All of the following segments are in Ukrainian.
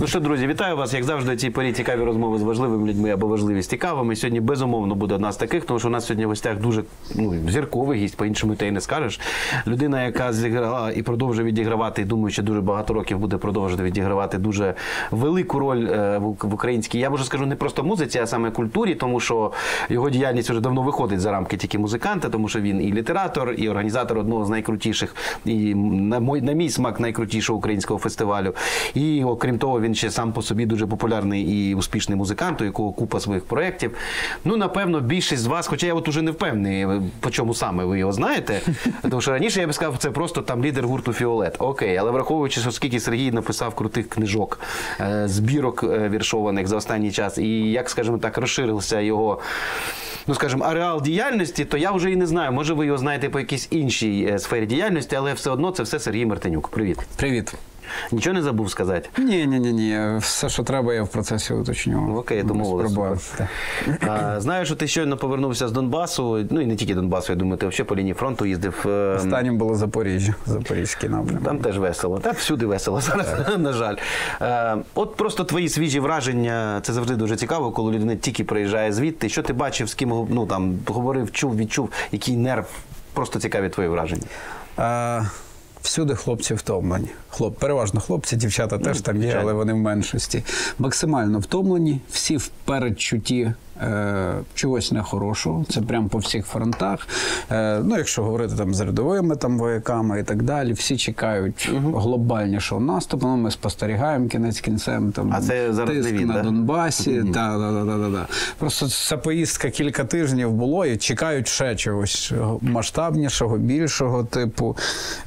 Ну що, друзі, вітаю вас. Як завжди, в цій порі цікаві розмови з важливими людьми або важливі з цікавими. Сьогодні безумовно буде одна з таких, тому що у нас сьогодні в гостях дуже ну, зірковий гість, по-іншому ти й не скажеш. Людина, яка зіграла і продовжує відігравати, і думаю, що дуже багато років буде продовжувати відігравати дуже велику роль е, в українській. Я можу скажу не просто музиці, а саме культурі, тому що його діяльність вже давно виходить за рамки тільки музиканта, тому що він і літератор, і організатор одного з найкрутіших, і на мой на мій смак найкрутішого українського фестивалю. І окрім того, він ще сам по собі дуже популярний і успішний музикант, у якого купа своїх проєктів. Ну, напевно, більшість з вас, хоча я от уже не впевнений, по чому саме ви його знаєте. Тому що раніше я би сказав, це просто там лідер гурту Фіолет. Окей, але враховуючи, що скільки Сергій написав крутих книжок, е, збірок е, віршованих за останній час, і як, скажімо так, розширився його. Ну, скажімо, ареал діяльності, то я вже і не знаю. Може, ви його знаєте по якійсь іншій е, сфері діяльності, але все одно це все Сергій Мартинюк. Привіт. Привіт. Нічого не забув сказати. Ні, ні, ні, ні. Все, що треба, я в процесі уточню. Ну, окей. А, знаю, що ти щойно повернувся з Донбасу. Ну і не тільки Донбасу, я думаю, ти взагалі по лінії фронту їздив. е, Останнім було Запоріжжя, Запорізький напрямок. Там теж весело. Та всюди весело зараз, на жаль. Е, от просто твої свіжі враження. Це завжди дуже цікаво, коли людина тільки приїжджає звідти. Що ти бачив, з ким ну, там, говорив, чув, відчув, який нерв. Просто цікаві твої враження. Всюди хлопці втомлені. Хлоп, переважно хлопці, дівчата теж там є, але вони в меншості. Максимально втомлені, всі в передчутті е, чогось нехорошого. Це прямо по всіх фронтах. Е, ну, якщо говорити там з рядовими там вояками і так далі, всі чекають глобальнішого наступу. Ну, ми спостерігаємо кінець кінцем. Там А це зараз тиск він, на да? Донбасі. Та, да, да, да, да, да. Просто ця поїздка кілька тижнів було і чекають ще чогось масштабнішого, більшого типу.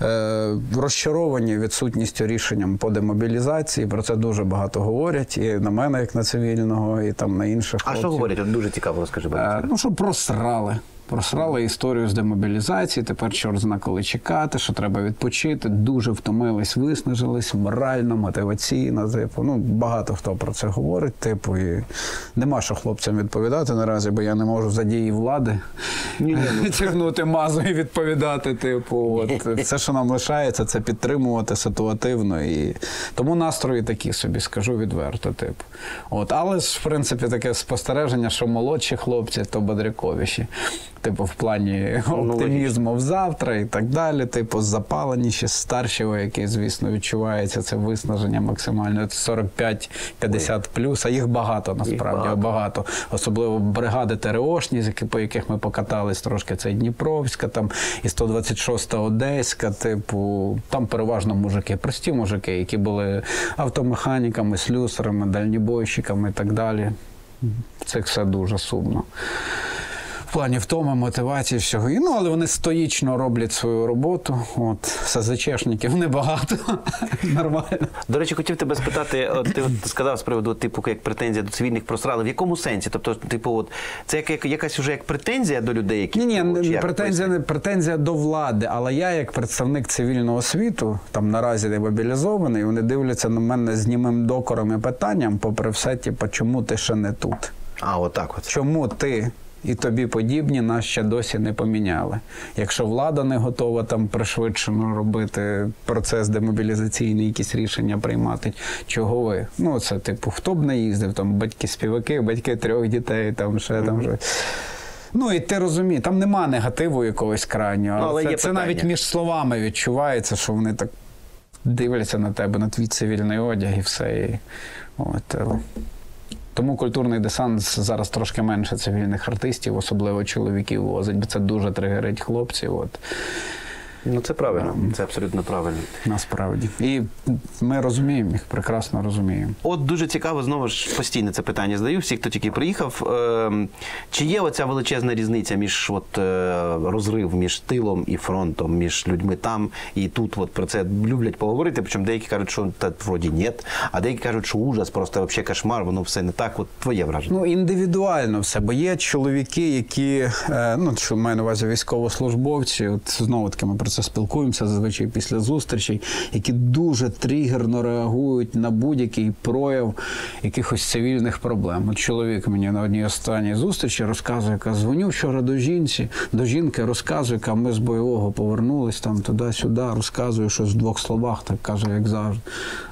Е, розчаровані відсутністю рішенням по демобілізації. Про це дуже багато говорять. І на мене, як на цивільного, і там на інших А що говорять? Дуже цікаво, розкажи. Е, Ну, що просрали. Просрали історію з демобілізації. Тепер чорт зна коли чекати, що треба відпочити. Дуже втомились, виснажились морально, мотиваційно. Типу, ну багато хто про це говорить. Типу, і нема що хлопцям відповідати наразі, бо я не можу за дії влади тягнути мазу і відповідати. Типу, от все, що нам лишається, це підтримувати ситуативно. І тому настрої такі собі, скажу відверто. Типу, от, але ж в принципі таке спостереження, що молодші хлопці, то бодряковіші. Типу, в плані оптимізму в завтра і так далі. Типу, запаленіші, старші вояки, звісно, відчувається це виснаження максимально 45-50 плюс, а їх багато насправді багато. багато. Особливо бригади ТРОшні, по яких ми покатались трошки. Це і Дніпровська, там і 126 Одеська, типу, там переважно мужики, прості мужики, які були автомеханіками, слюсарами, дальнібойщиками і так далі. Це все дуже сумно. В плані втоми, мотивації, всього. І, ну, але вони стоїчно роблять свою роботу. От, СЗЧшників небагато. Нормально. До речі, хотів тебе спитати, от ти от сказав з приводу, типу, як претензія до цивільних просрали. В якому сенсі? Тобто, типу, от це як, як якась уже як претензія до людей, які Ні, ні, чи як претензія, не претензія до влади, але я, як представник цивільного світу, там наразі не мобілізований, вони дивляться на мене з німим докором і питанням, попри все, типу, чому ти ще не тут? А, отак от. Чому ти і тобі подібні нас ще досі не поміняли? Якщо влада не готова там пришвидшено робити процес демобілізаційний, якісь рішення приймати, чого ви? Ну, це типу, хто б не їздив, там батьки співаки, батьки трьох дітей, там ще там. вже. Ну і ти розумієш, там нема негативу якогось крайнього. Але це, є це навіть між словами відчувається, що вони так дивляться на тебе, на твій цивільний одяг і все. І, от, е, тому культурний десант зараз трошки менше цивільних артистів, особливо чоловіків возить, бо це дуже тригерить хлопців. От Ну це правильно, це абсолютно правильно. насправді. І ми розуміємо їх, прекрасно розуміємо. От дуже цікаво, знову ж постійно це питання задаю. Всі, хто тільки приїхав. Ем, Чи є оця величезна різниця між от, е, розрив між тилом і фронтом, між людьми там і тут? От про це люблять поговорити. Причому деякі кажуть, що та вроді ні, а деякі кажуть, що ужас, просто взагалі кошмар, воно все не так. От твоє враження. Ну, індивідуально все, бо є чоловіки, які, е, ну, що маю на увазі військовослужбовці, от знову таки ми про це спілкуємося зазвичай після зустрічей, які дуже тригерно реагують на будь-який прояв якихось цивільних проблем. От чоловік мені на одній останній зустрічі розказує, яка дзвоню вчора до жінці, до жінки розказує, яка ми з бойового повернулись там туди-сюди, розказує щось в двох словах, так каже, як завжди.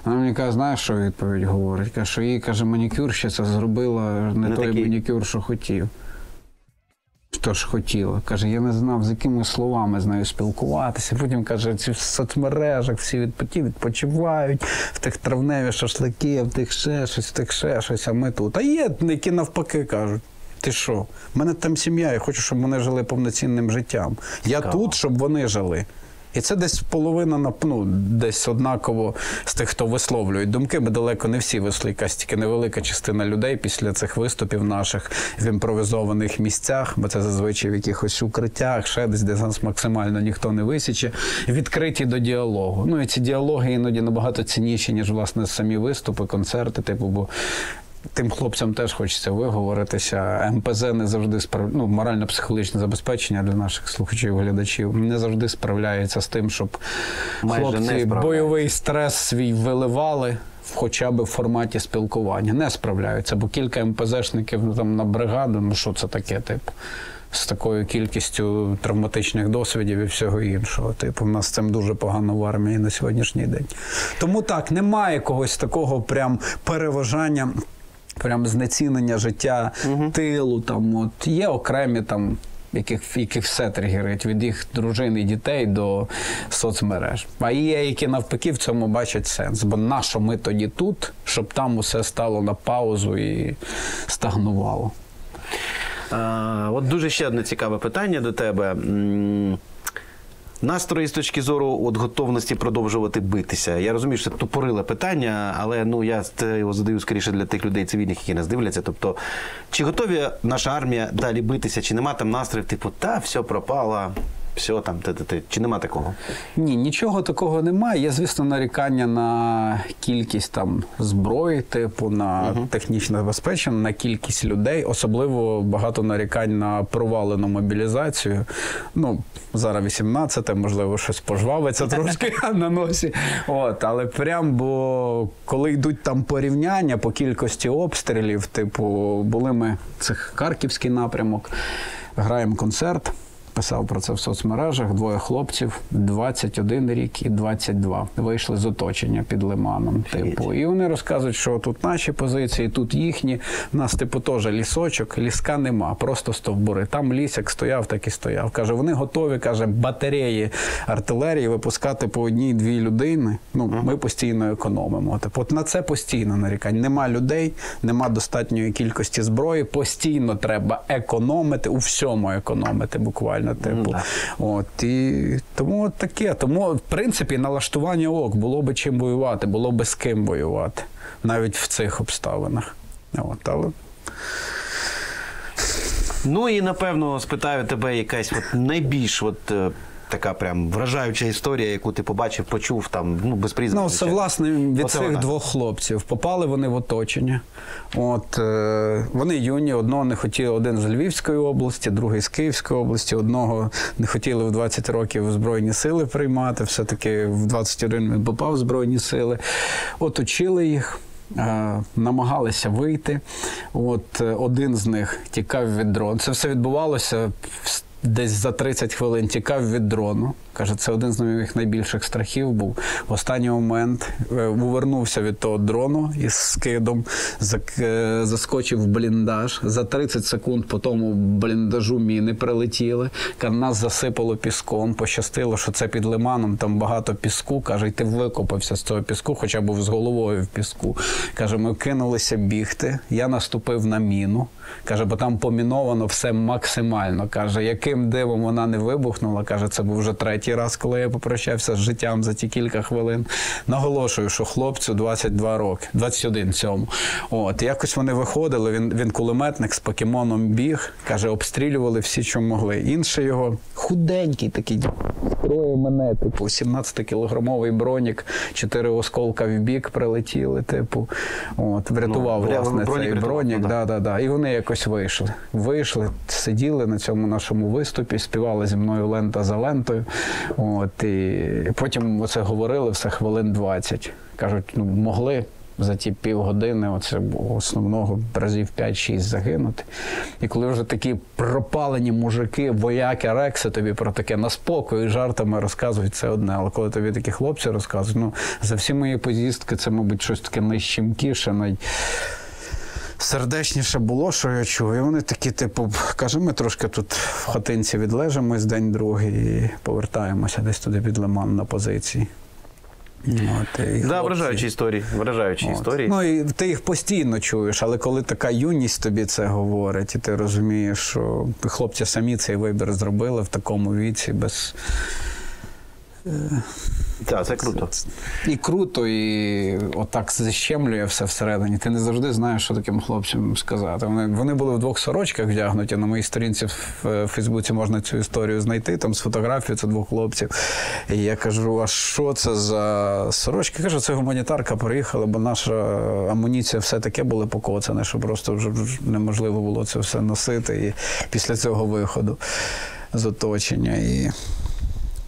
Вона мені каже, знаєш, що відповідь говорить? Каже, що їй каже, манікюрщиця зробила не, Не той такий. манікюр, що хотів. Що ж хотіла. Каже, я не знав, з якими словами з нею спілкуватися. Потім каже, ці в соцмережах всі відпоті, відпочивають, в тих травневі шашлики, в тих ще щось, в тих ще щось, а ми тут. А є, які навпаки кажуть. Ти що? В мене там сім'я, я хочу, щоб вони жили повноцінним життям. Я Цікаво. тут, щоб вони жили. І це десь половина на- ну, десь однаково з тих, хто висловлюють думки, бо далеко не всі висли, якась тільки невелика частина людей після цих виступів наших в імпровізованих місцях, бо це зазвичай в якихось укриттях, ще десь, де нас максимально ніхто не висіче, відкриті до діалогу. Ну і ці діалоги іноді набагато цінніші, ніж власне самі виступи, концерти, типу, бо. Тим хлопцям теж хочеться виговоритися. МПЗ не завжди справ... ну, морально-психологічне забезпечення для наших слухачів, глядачів не завжди справляється з тим, щоб Майже хлопці бойовий стрес свій виливали. Хоча б в форматі спілкування не справляються, бо кілька МПЗшників ну, там на бригаду, ну що це таке, типу, з такою кількістю травматичних досвідів і всього іншого. Типу, в нас з цим дуже погано в армії на сьогоднішній день. Тому так, немає когось такого прям переважання. Прям знецінення життя тилу, там от є окремі там, яких, яких все тригерить від їх дружин і дітей до соцмереж. А є, які навпаки в цьому бачать сенс. Бо нащо ми тоді тут, щоб там усе стало на паузу і стагнувало. А, от дуже ще одне цікаве питання до тебе. Настрої з точки зору от, готовності продовжувати битися. Я розумію, що це тупориле питання, але ну я це його задаю скоріше для тих людей цивільних, які нас дивляться. Тобто, чи готові наша армія далі битися, чи нема там настроїв, типу, та все пропало, все там, те, те, те. чи нема такого? Ні, нічого такого немає. Є, звісно, нарікання на кількість там зброї, типу на технічне забезпечення, на кількість людей. Особливо багато нарікань на провалену мобілізацію. Ну, зараз 18, можливо, щось пожвавиться трошки на носі. От, але прям, бо коли йдуть там порівняння по кількості обстрілів, типу, були ми це Харківський напрямок, граємо концерт. Писав про це в соцмережах. Двоє хлопців, 21 рік і 22. Вийшли з оточення під лиманом. Типу, і вони розказують, що тут наші позиції, тут їхні. У нас, типу, теж лісочок, ліска нема, просто стовбури. Там ліс як стояв, так і стояв. Каже, вони готові, каже, батареї артилерії випускати по одній-дві людини. Ну, ми постійно економимо. Типу, от на це постійно нарікань. Нема людей, нема достатньої кількості зброї. Постійно треба економити, у всьому економити, буквально. Типу, да. от і тому от таке. Тому, в принципі, налаштування ок було би чим воювати, було би з ким воювати, навіть в цих обставинах. От, але Ну і напевно спитаю тебе якась от найбільш от, е, така прям вражаюча історія, яку ти побачив, почув там, ну без прізвища. Ну, це власне від Оце цих вона. двох хлопців. Попали вони в оточення. От е, вони юні, одного не хотіли один з Львівської області, другий з Київської області. Одного не хотіли в 20 років в Збройні сили приймати. Все-таки в 21 він попав в Збройні сили. Оточили їх. е, Намагалися вийти. От е, один з них тікав від дрону. Це все відбувалося десь за 30 хвилин. Тікав від дрону. Каже, це один з моїх найбільших страхів був. В останній момент е, увернувся від того дрону із скидом, е, заскочив в бліндаж. За 30 секунд по тому бліндажу міни прилетіли. Нас засипало піском. Пощастило, що це під лиманом, там багато піску. Каже, і ти викопався з цього піску, хоча був з головою в піску. Каже, ми кинулися бігти. Я наступив на міну. Каже, бо там поміновано все максимально. Каже, яким дивом вона не вибухнула. Каже, це був вже третій раз, коли я попрощався з життям за ті кілька хвилин. Наголошую, що хлопцю 22 роки, 21 цьому. От якось вони виходили. Він він кулеметник з покемоном біг. каже, обстрілювали всі, що могли. Інший його худенький такий троє мене. Типу, 17-кілограмовий бронік, чотири осколка в бік прилетіли. Типу, от, врятував Ну, власне цей бронік. ну. Да, да, да. І вони якось вийшли. Вийшли, сиділи на цьому нашому виступі, співали зі мною лента за лентою. От, і потім оце говорили все хвилин 20. Кажуть, ну могли. За ті півгодини, оце було основного разів 5-6 загинути. І коли вже такі пропалені мужики, вояки, рекси тобі про таке на спокою жартами розказують, це одне. Але коли тобі такі хлопці розказують, ну за всі мої поїздки, це, мабуть, щось таке найщемкіше, най сердечніше було, що я чув. І вони такі, типу, каже, ми трошки тут в хатинці відлежимось день другий і повертаємося десь туди під лиман на позиції. От, і Да, вражаючі історії. Вражаючі От. історії. Ну і ти їх постійно чуєш, але коли така юність тобі це говорить, і ти розумієш, що хлопці самі цей вибір зробили в такому віці, без Так, це круто. і круто, і отак защемлює все всередині. Ти не завжди знаєш, що таким хлопцям сказати. Вони, вони були в двох сорочках вдягнуті. На моїй сторінці в Фейсбуці можна цю історію знайти. Там з фотографією це двох хлопців. І я кажу: а що це за сорочки? Кажу, це гуманітарка приїхала, бо наша амуніція все таке були покоцане, що просто вже неможливо було це все носити. І після цього виходу з оточення. І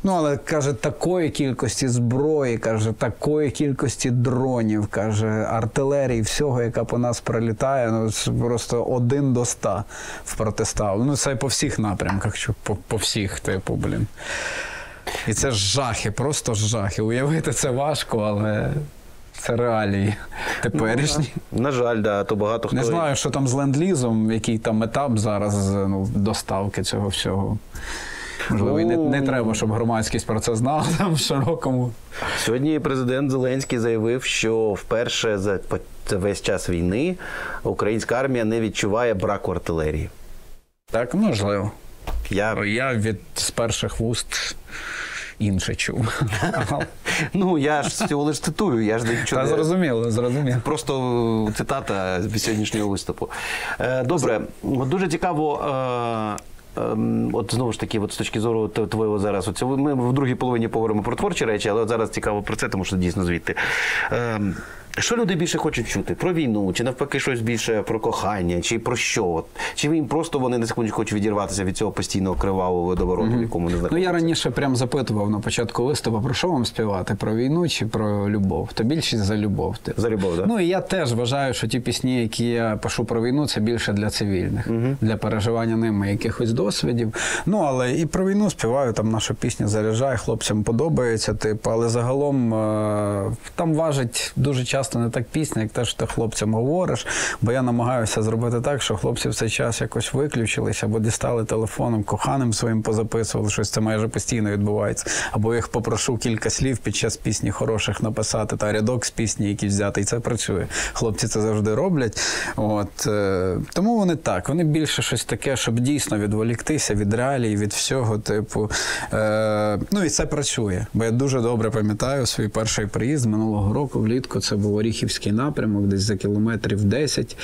Ну, але каже, такої кількості зброї, каже, такої кількості дронів, каже, артилерії, всього, яка по нас прилітає, ну просто один до ста в протистав. Ну, це по всіх напрямках, що по, по всіх, типу, блін. І це жахи, просто жахи. Уявити це важко, але це реалії теперішні. На жаль, да, то багато хто. Не знаю, що там з ленд-лізом, який там етап зараз ну, доставки цього всього. Можливо, і не, не треба, щоб громадськість про це знала там в широкому. Сьогодні президент Зеленський заявив, що вперше за весь час війни українська армія не відчуває браку артилерії. Так, можливо. Я Я від з перших вуст інше чув. ну я ж цього лише цитую. Я ж нічого Та зрозуміло, зрозуміло. Просто цитата з сьогоднішнього виступу. Е, Добре, дуже цікаво. Ем, От знову ж таки, от з точки зору твоєго зараз, оце ми в другій половині поговоримо про творчі речі, але от зараз цікаво про це, тому що дійсно звідти. Що люди більше хочуть чути? Про війну, чи навпаки щось більше про кохання, чи про що? Чи їм просто вони на секундочку хочуть відірватися від цього постійного кривавого водовороту, в якому не Ну я раніше прям запитував на початку виступу, про що вам співати? Про війну чи про любов? То більшість за любов. типу. За любов, да? Ну і я теж вважаю, що ті пісні, які я пишу про війну, це більше для цивільних, для переживання ними якихось досвідів. Ну але і про війну співаю. Там наша пісня заряджає, хлопцям подобається. Типу, але загалом е- там важить дуже часто не так пісня, як те, що ти хлопцям говориш. Бо я намагаюся зробити так, що хлопці в цей час якось виключилися або дістали телефоном, коханим своїм позаписували. Щось це майже постійно відбувається. Або їх попрошу кілька слів під час пісні хороших написати та рядок з пісні, якийсь взяти, і це працює. Хлопці це завжди роблять. От е, тому вони так, вони більше щось таке, щоб дійсно відволіктися від реалій, від всього. Типу, е, ну і це працює. Бо я дуже добре пам'ятаю свій перший приїзд минулого року влітку. Це був Оріхівський напрямок, десь за кілометрів 10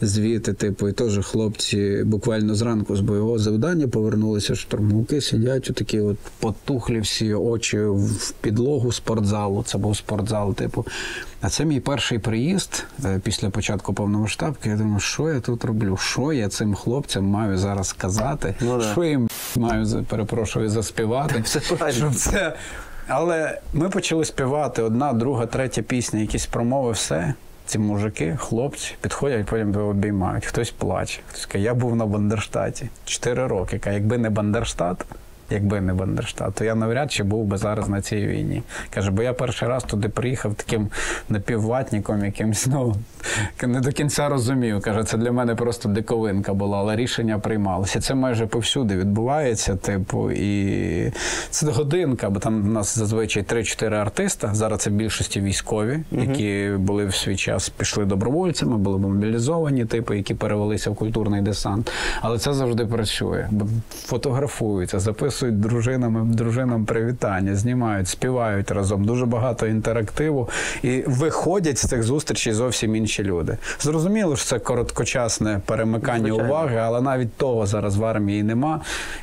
звідти. Типу, і теж хлопці буквально зранку з бойового завдання повернулися. Штурмовики сидять, отакі от потухлі всі очі в підлогу спортзалу. Це був спортзал, типу. А це мій перший приїзд е, після початку повномасштабки. Я думаю, що я тут роблю? Що я цим хлопцям маю зараз сказати? Ну да. Що їм маю перепрошую заспівати? Все правильно. Щоб це. Але ми почали співати одна, друга, третя пісня, якісь промови, все. Ці мужики, хлопці, підходять, потім обіймають. Хтось плаче. Хтось каже, я був на Бандерштаті чотири роки. Каже, якби не Бандерштат, якби не Бандерштат, то я навряд чи був би зараз на цій війні. Каже, бо я перший раз туди приїхав таким напівватником, якимсь, ну не до кінця розумів. Каже, це для мене просто диковинка була, але рішення приймалося. Це майже повсюди відбувається. Типу, і це годинка, бо там у нас зазвичай 3-4 артиста. Зараз це в більшості військові, які були в свій час пішли добровольцями, були мобілізовані, типу, які перевелися в культурний десант. Але це завжди працює. Фотографуються, записують записують дружинам, дружинам привітання, знімають, співають разом. Дуже багато інтерактиву. І виходять з цих зустрічей зовсім інші люди. Зрозуміло, що це короткочасне перемикання Звичайно. уваги, але навіть того зараз в армії нема.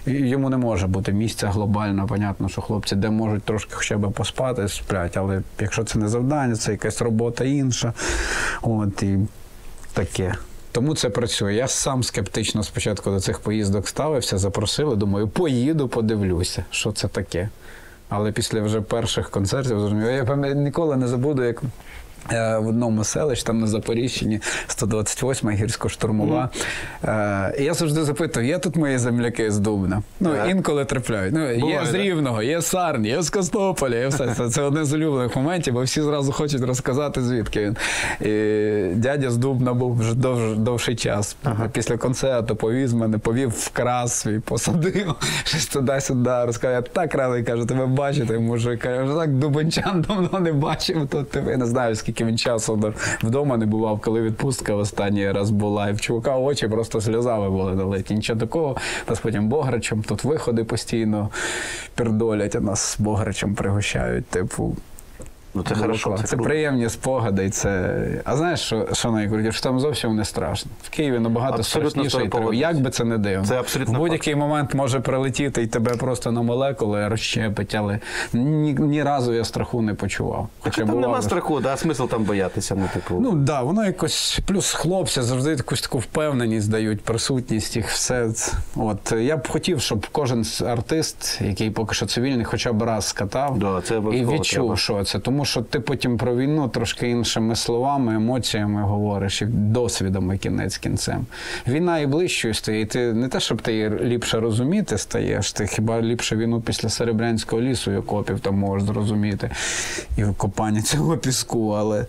І Йому не може бути місця глобально. Понятно, що хлопці, де можуть трошки хоча б поспати, сплять. Але якщо це не завдання, це якась робота інша. От і таке. Тому це працює. Я сам скептично спочатку до цих поїздок ставився, запросили, думаю, поїду, подивлюся, що це таке. Але після вже перших концертів зрозумів, я ніколи не забуду, як. Е, В одному селищі, там на Запоріжчині, 128 гірсько-штурмова. І я завжди запитую, є тут мої земляки з Дубна? Ну, Так. інколи трапляють. Ну, є з? Рівного, є з Сарні, є з Костополя, є все. Це, це одне з улюблених моментів, бо всі зразу хочуть розказати, звідки він. І дядя з Дубна був вже довж, довший час. Після концерту повіз мене, повів в крас свій, посадив, щось туди-сюди, розказав. Я так радий, кажу, тебе бачити. Я вже так дубенчан давно не бачив. Тут тебе не знаю, скільки він часу вдома не бував, коли відпустка в останній раз була. І в чувака очі просто сльозами були налиті. Нічого такого. Нас потім Бограчем, тут виходи постійно пердолять, а нас Бограчем пригощають. Типу, Ну це хорошо. Це, Це приємні спогади. І це... А знаєш, що, що найкрутіше? Що там зовсім не страшно. В Києві набагато Абсолютно страшніше. і. Як би це не дивно. Це абсолютно В будь-який момент може прилетіти і тебе просто на молекули розщепить, але ні, ні разу я страху не почував. Хоча там нема страху, да, смисл там боятися. Ну, типу. Ну так, да, воно якось плюс хлопці завжди якусь таку впевненість дають, присутність їх, все. От я б хотів, щоб кожен артист, який поки що цивільний, хоча б раз скатав Да, це і відчув, треба. що це. Тому що ти потім про війну трошки іншими словами, емоціями говориш і досвідом і кінець кінцем. Війна і ближчою стає. І ти не те, щоб ти її ліпше розуміти стаєш, ти хіба ліпше війну після Серебрянського лісу і окопів там можеш зрозуміти і копання цього піску, але.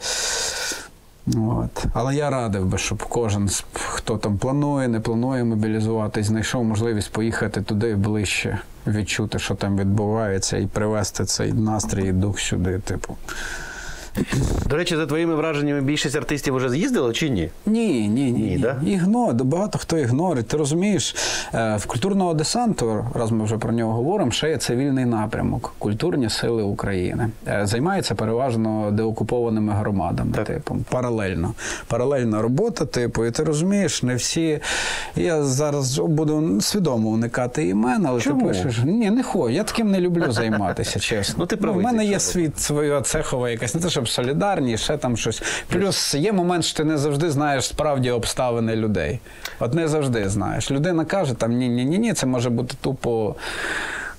От. Але я радив би, щоб кожен, хто там планує, не планує мобілізуватись, знайшов можливість поїхати туди ближче, відчути, що там відбувається, і привести цей настрій і дух сюди. Типу. До речі, за твоїми враженнями, більшість артистів вже з'їздили чи ні? Ні, ні, ні. Ні, да? Ігнор, багато хто ігнорить. Ти розумієш, е, в культурного десанту, раз ми вже про нього говоримо, ще є цивільний напрямок Культурні сили України. Е, Займається переважно деокупованими громадами, Так. типу, паралельно. Паралельна робота, типу, і ти розумієш, не всі. Я зараз буду свідомо уникати імен, але Чому? ти пишеш. Ні, не хочу. Я таким не люблю займатися, чесно. Ну, ти правий, в мене є свій своя цехова якась, не те, щоб солідарні, ще там щось. Плюс є момент, що ти не завжди знаєш справді обставини людей. От не завжди знаєш. Людина каже, там ні, ні, ні, ні, це може бути тупо.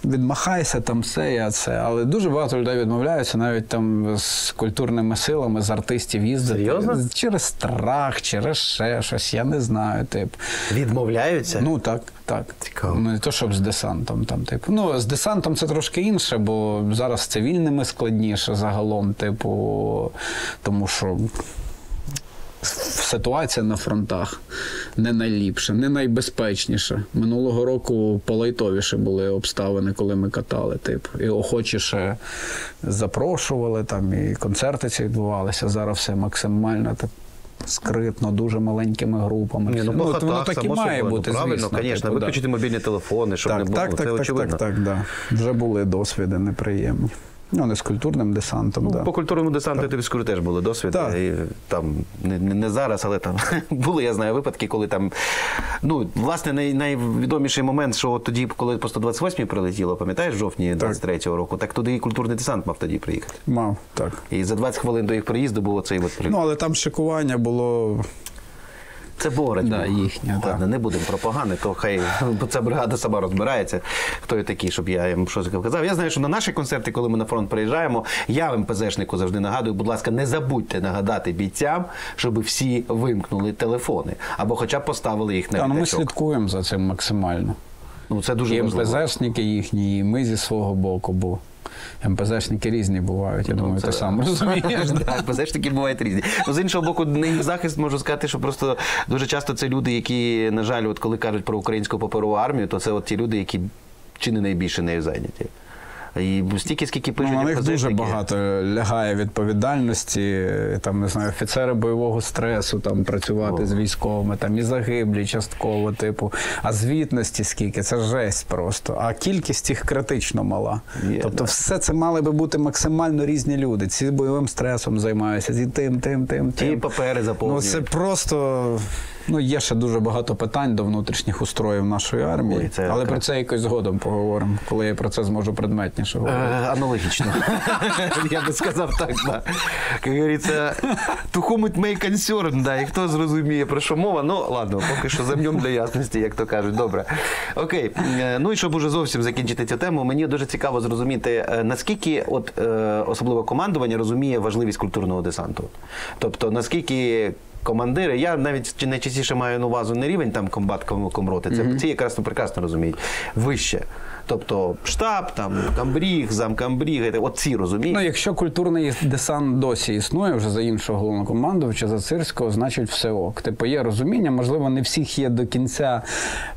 Відмахайся там все, я це. Але дуже багато людей відмовляються навіть там з культурними силами, з артистів їздити. Серйозно? Через страх, через ще щось, я не знаю. Тип. Відмовляються? Ну так, так. Цікаво. Ну, не то, щоб з десантом. Там, типу. Ну, з десантом це трошки інше, бо зараз з цивільними складніше загалом, типу, тому що. Ситуація на фронтах не найліпша, не найбезпечніша. Минулого року полайтовіше були обставини, коли ми катали. Типу, і охочіше запрошували, там, і концерти ці відбувалися. Зараз все максимально так скритно, дуже маленькими групами. Ні, ну, Все. по воно так і має собою, бути, ну, правильно, звісно. звісно, типу, виключити мобільні телефони, щоб не було. так, це так, так, так, так, да. Вже були досвіди неприємні. Ну, не з культурним десантом, Ну, да. По культурному десанту тобі скажу, теж були досвіди. Так. І, там, не, не, не зараз, але там були, я знаю, випадки, коли там. Ну, власне, най, найвідоміший момент, що от тоді, коли по 128 прилетіло, пам'ятаєш, в жовтні 23-го року, так туди і культурний десант мав тоді приїхати. Мав, так. І за 20 хвилин до їх приїзду було цей от приліт. Ну, але там шикування було. Це боротьба. Да, їхня, Ладно, не будемо про погане, то хай ця бригада сама розбирається, хто я такий, щоб я їм щось казав. Я знаю, що на наші концерти, коли ми на фронт приїжджаємо, я МПЗшнику завжди нагадую, будь ласка, не забудьте нагадати бійцям, щоб всі вимкнули телефони або хоча б поставили їх на Та, ну, ми слідкуємо за цим максимально. Ну це дуже І. МПЗшники їхні, і ми зі свого боку, бо МПЗшники різні бувають, я думаю, Ну, це ти сам розумієш. Так, МПЗшники бувають різні. Ну, з іншого боку, їх захист можу сказати, що просто дуже часто це люди, які, на жаль, от коли кажуть про українську паперову армію, то це от ті люди, які чи не найбільше нею зайняті. І стільки, скільки Ну, на них дуже багато лягає відповідальності, там не знаю, офіцери бойового стресу, там працювати О. з військовими, там і загиблі частково, типу. А звітності скільки це жесть просто. А кількість їх критично мала. Є, тобто, да. все це мали би бути максимально різні люди. Ці бойовим стресом займаються, ці тим, тим, тим, Ті тим. папери Ну, це просто. Ну, є ще дуже багато питань до внутрішніх устроїв нашої армії, це але кра- про це якось згодом поговоримо, коли я про це зможу предметніше Е, говорити. Аналогічно. Я би сказав так, да. Як говориться, to whom it may concern, да, і хто зрозуміє, про що мова. Ну, ладно, поки що замнем для ясності, як то кажуть. Добре. Окей. Е, Ну і щоб уже зовсім закінчити цю тему, мені дуже цікаво зрозуміти, е, наскільки от, особливо командування розуміє важливість культурного десанту. Тобто, наскільки. Командири, я навіть найчастіше маю на увазі не рівень там комбат комроти, це ці якраз ну, прекрасно розуміють. Вище. Тобто штаб, там камбріг, замкамбріг, от ці розуміють. Ну, якщо культурний десант досі існує вже за іншого головнокомандувача, за Цирського, значить все ок. Типу є розуміння, можливо, не всіх є до кінця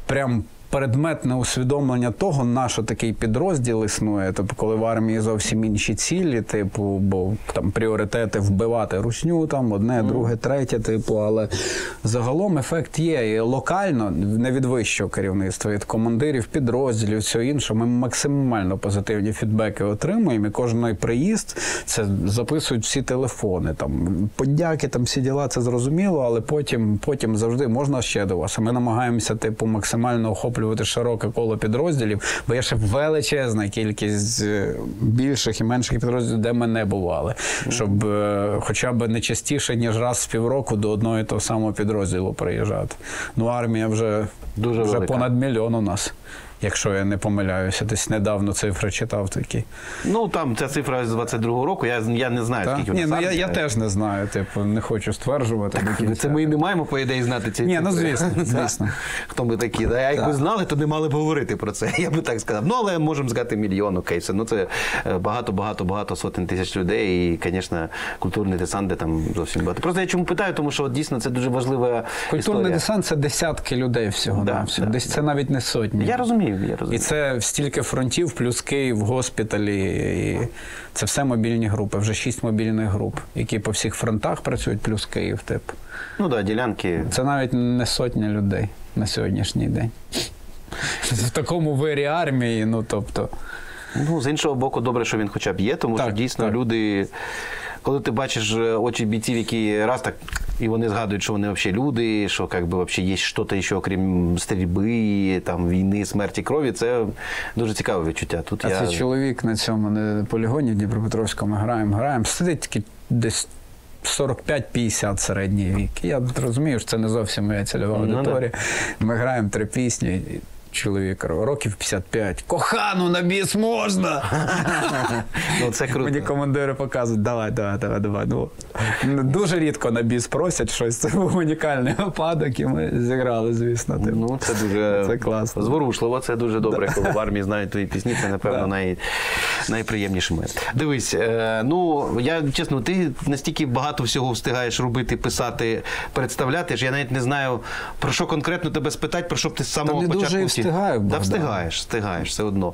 прям. Предметне усвідомлення того, на що такий підрозділ існує, тобто, коли в армії зовсім інші цілі, типу, бо там пріоритети вбивати русню, там одне, друге, третє, типу, але загалом ефект є. І локально, не від вищого керівництва, від командирів підрозділів, всього іншого, ми максимально позитивні фідбеки отримуємо. І кожний приїзд це записують всі телефони. Там подяки, там всі діла, це зрозуміло, але потім, потім завжди можна ще до вас. А ми намагаємося, типу, максимально охоплювати широке коло підрозділів, бо є ще величезна кількість е, більших і менших підрозділів, де ми не бували, щоб е, хоча б не частіше, ніж раз в півроку до одного і того самого підрозділу приїжджати. Ну, армія вже, Дуже вже велика. понад мільйон у нас. Якщо я не помиляюся, десь недавно цифри читав такі. Ну там ця цифра з 22-го року. Я, я не знаю, Так? скільки в Ні, ну я, я теж не знаю, типу, не хочу стверджувати. кінця. Це ми і не маємо, по ідеї, знати ці Ні, ну, звісно, звісно. Хто ми такі? Да? А якби знали, то не мали б говорити про це. Я би так сказав. Ну, але можемо сказати мільйон, окей, все. Ну, це е, багато, багато, багато сотень тисяч людей. І, звісно, культурний десант, де там зовсім багато. Просто я чому питаю, тому що от, дійсно це дуже важлива Культурний історія. десант це десятки людей всього Да, на всього. да, Десь це навіть не сотні. Я розумію, я І це стільки фронтів, плюс Київ, госпіталі. І це все мобільні групи, вже шість мобільних груп, які по всіх фронтах працюють, плюс Київ. Типу. Ну так, да, ділянки. Це навіть не сотня людей на сьогоднішній день. В такому вирі армії, ну тобто. Ну, з іншого боку, добре, що він хоча б є, тому Так, що дійсно так. люди. Коли ти бачиш е, очі бійців, які раз так, і вони згадують, що вони взагалі люди, що як би, вообще є щось ще, окрім стрільби, там, війни, смерті, крові, це дуже цікаве відчуття. Тут А я... цей чоловік на цьому не, полігоні в Дніпропетровському граємо, граємо. Сидить такий десь 45-50 середній вік. Я розумію, що це не зовсім моя цільова Ну, аудиторія. Ми граємо три пісні. Чоловік років 55. Кохану на біс можна. Ну, це круто. Мені командири показують, давай, давай, давай, давай. Ну, дуже рідко на біс просять щось. Це був унікальний випадок, і ми зіграли, звісно. типу. Ну, це дуже Це класно. зворушливо, це дуже добре, коли в армії знають твої пісні, це, напевно, най... найприємніший момент. Дивись, е, ну, я чесно, ти настільки багато всього встигаєш робити, писати, представляти, що я навіть не знаю, про що конкретно тебе спитати, про що б ти з самого не початку... хотів. Встигаю, Та встигаєш, встигаєш, все одно.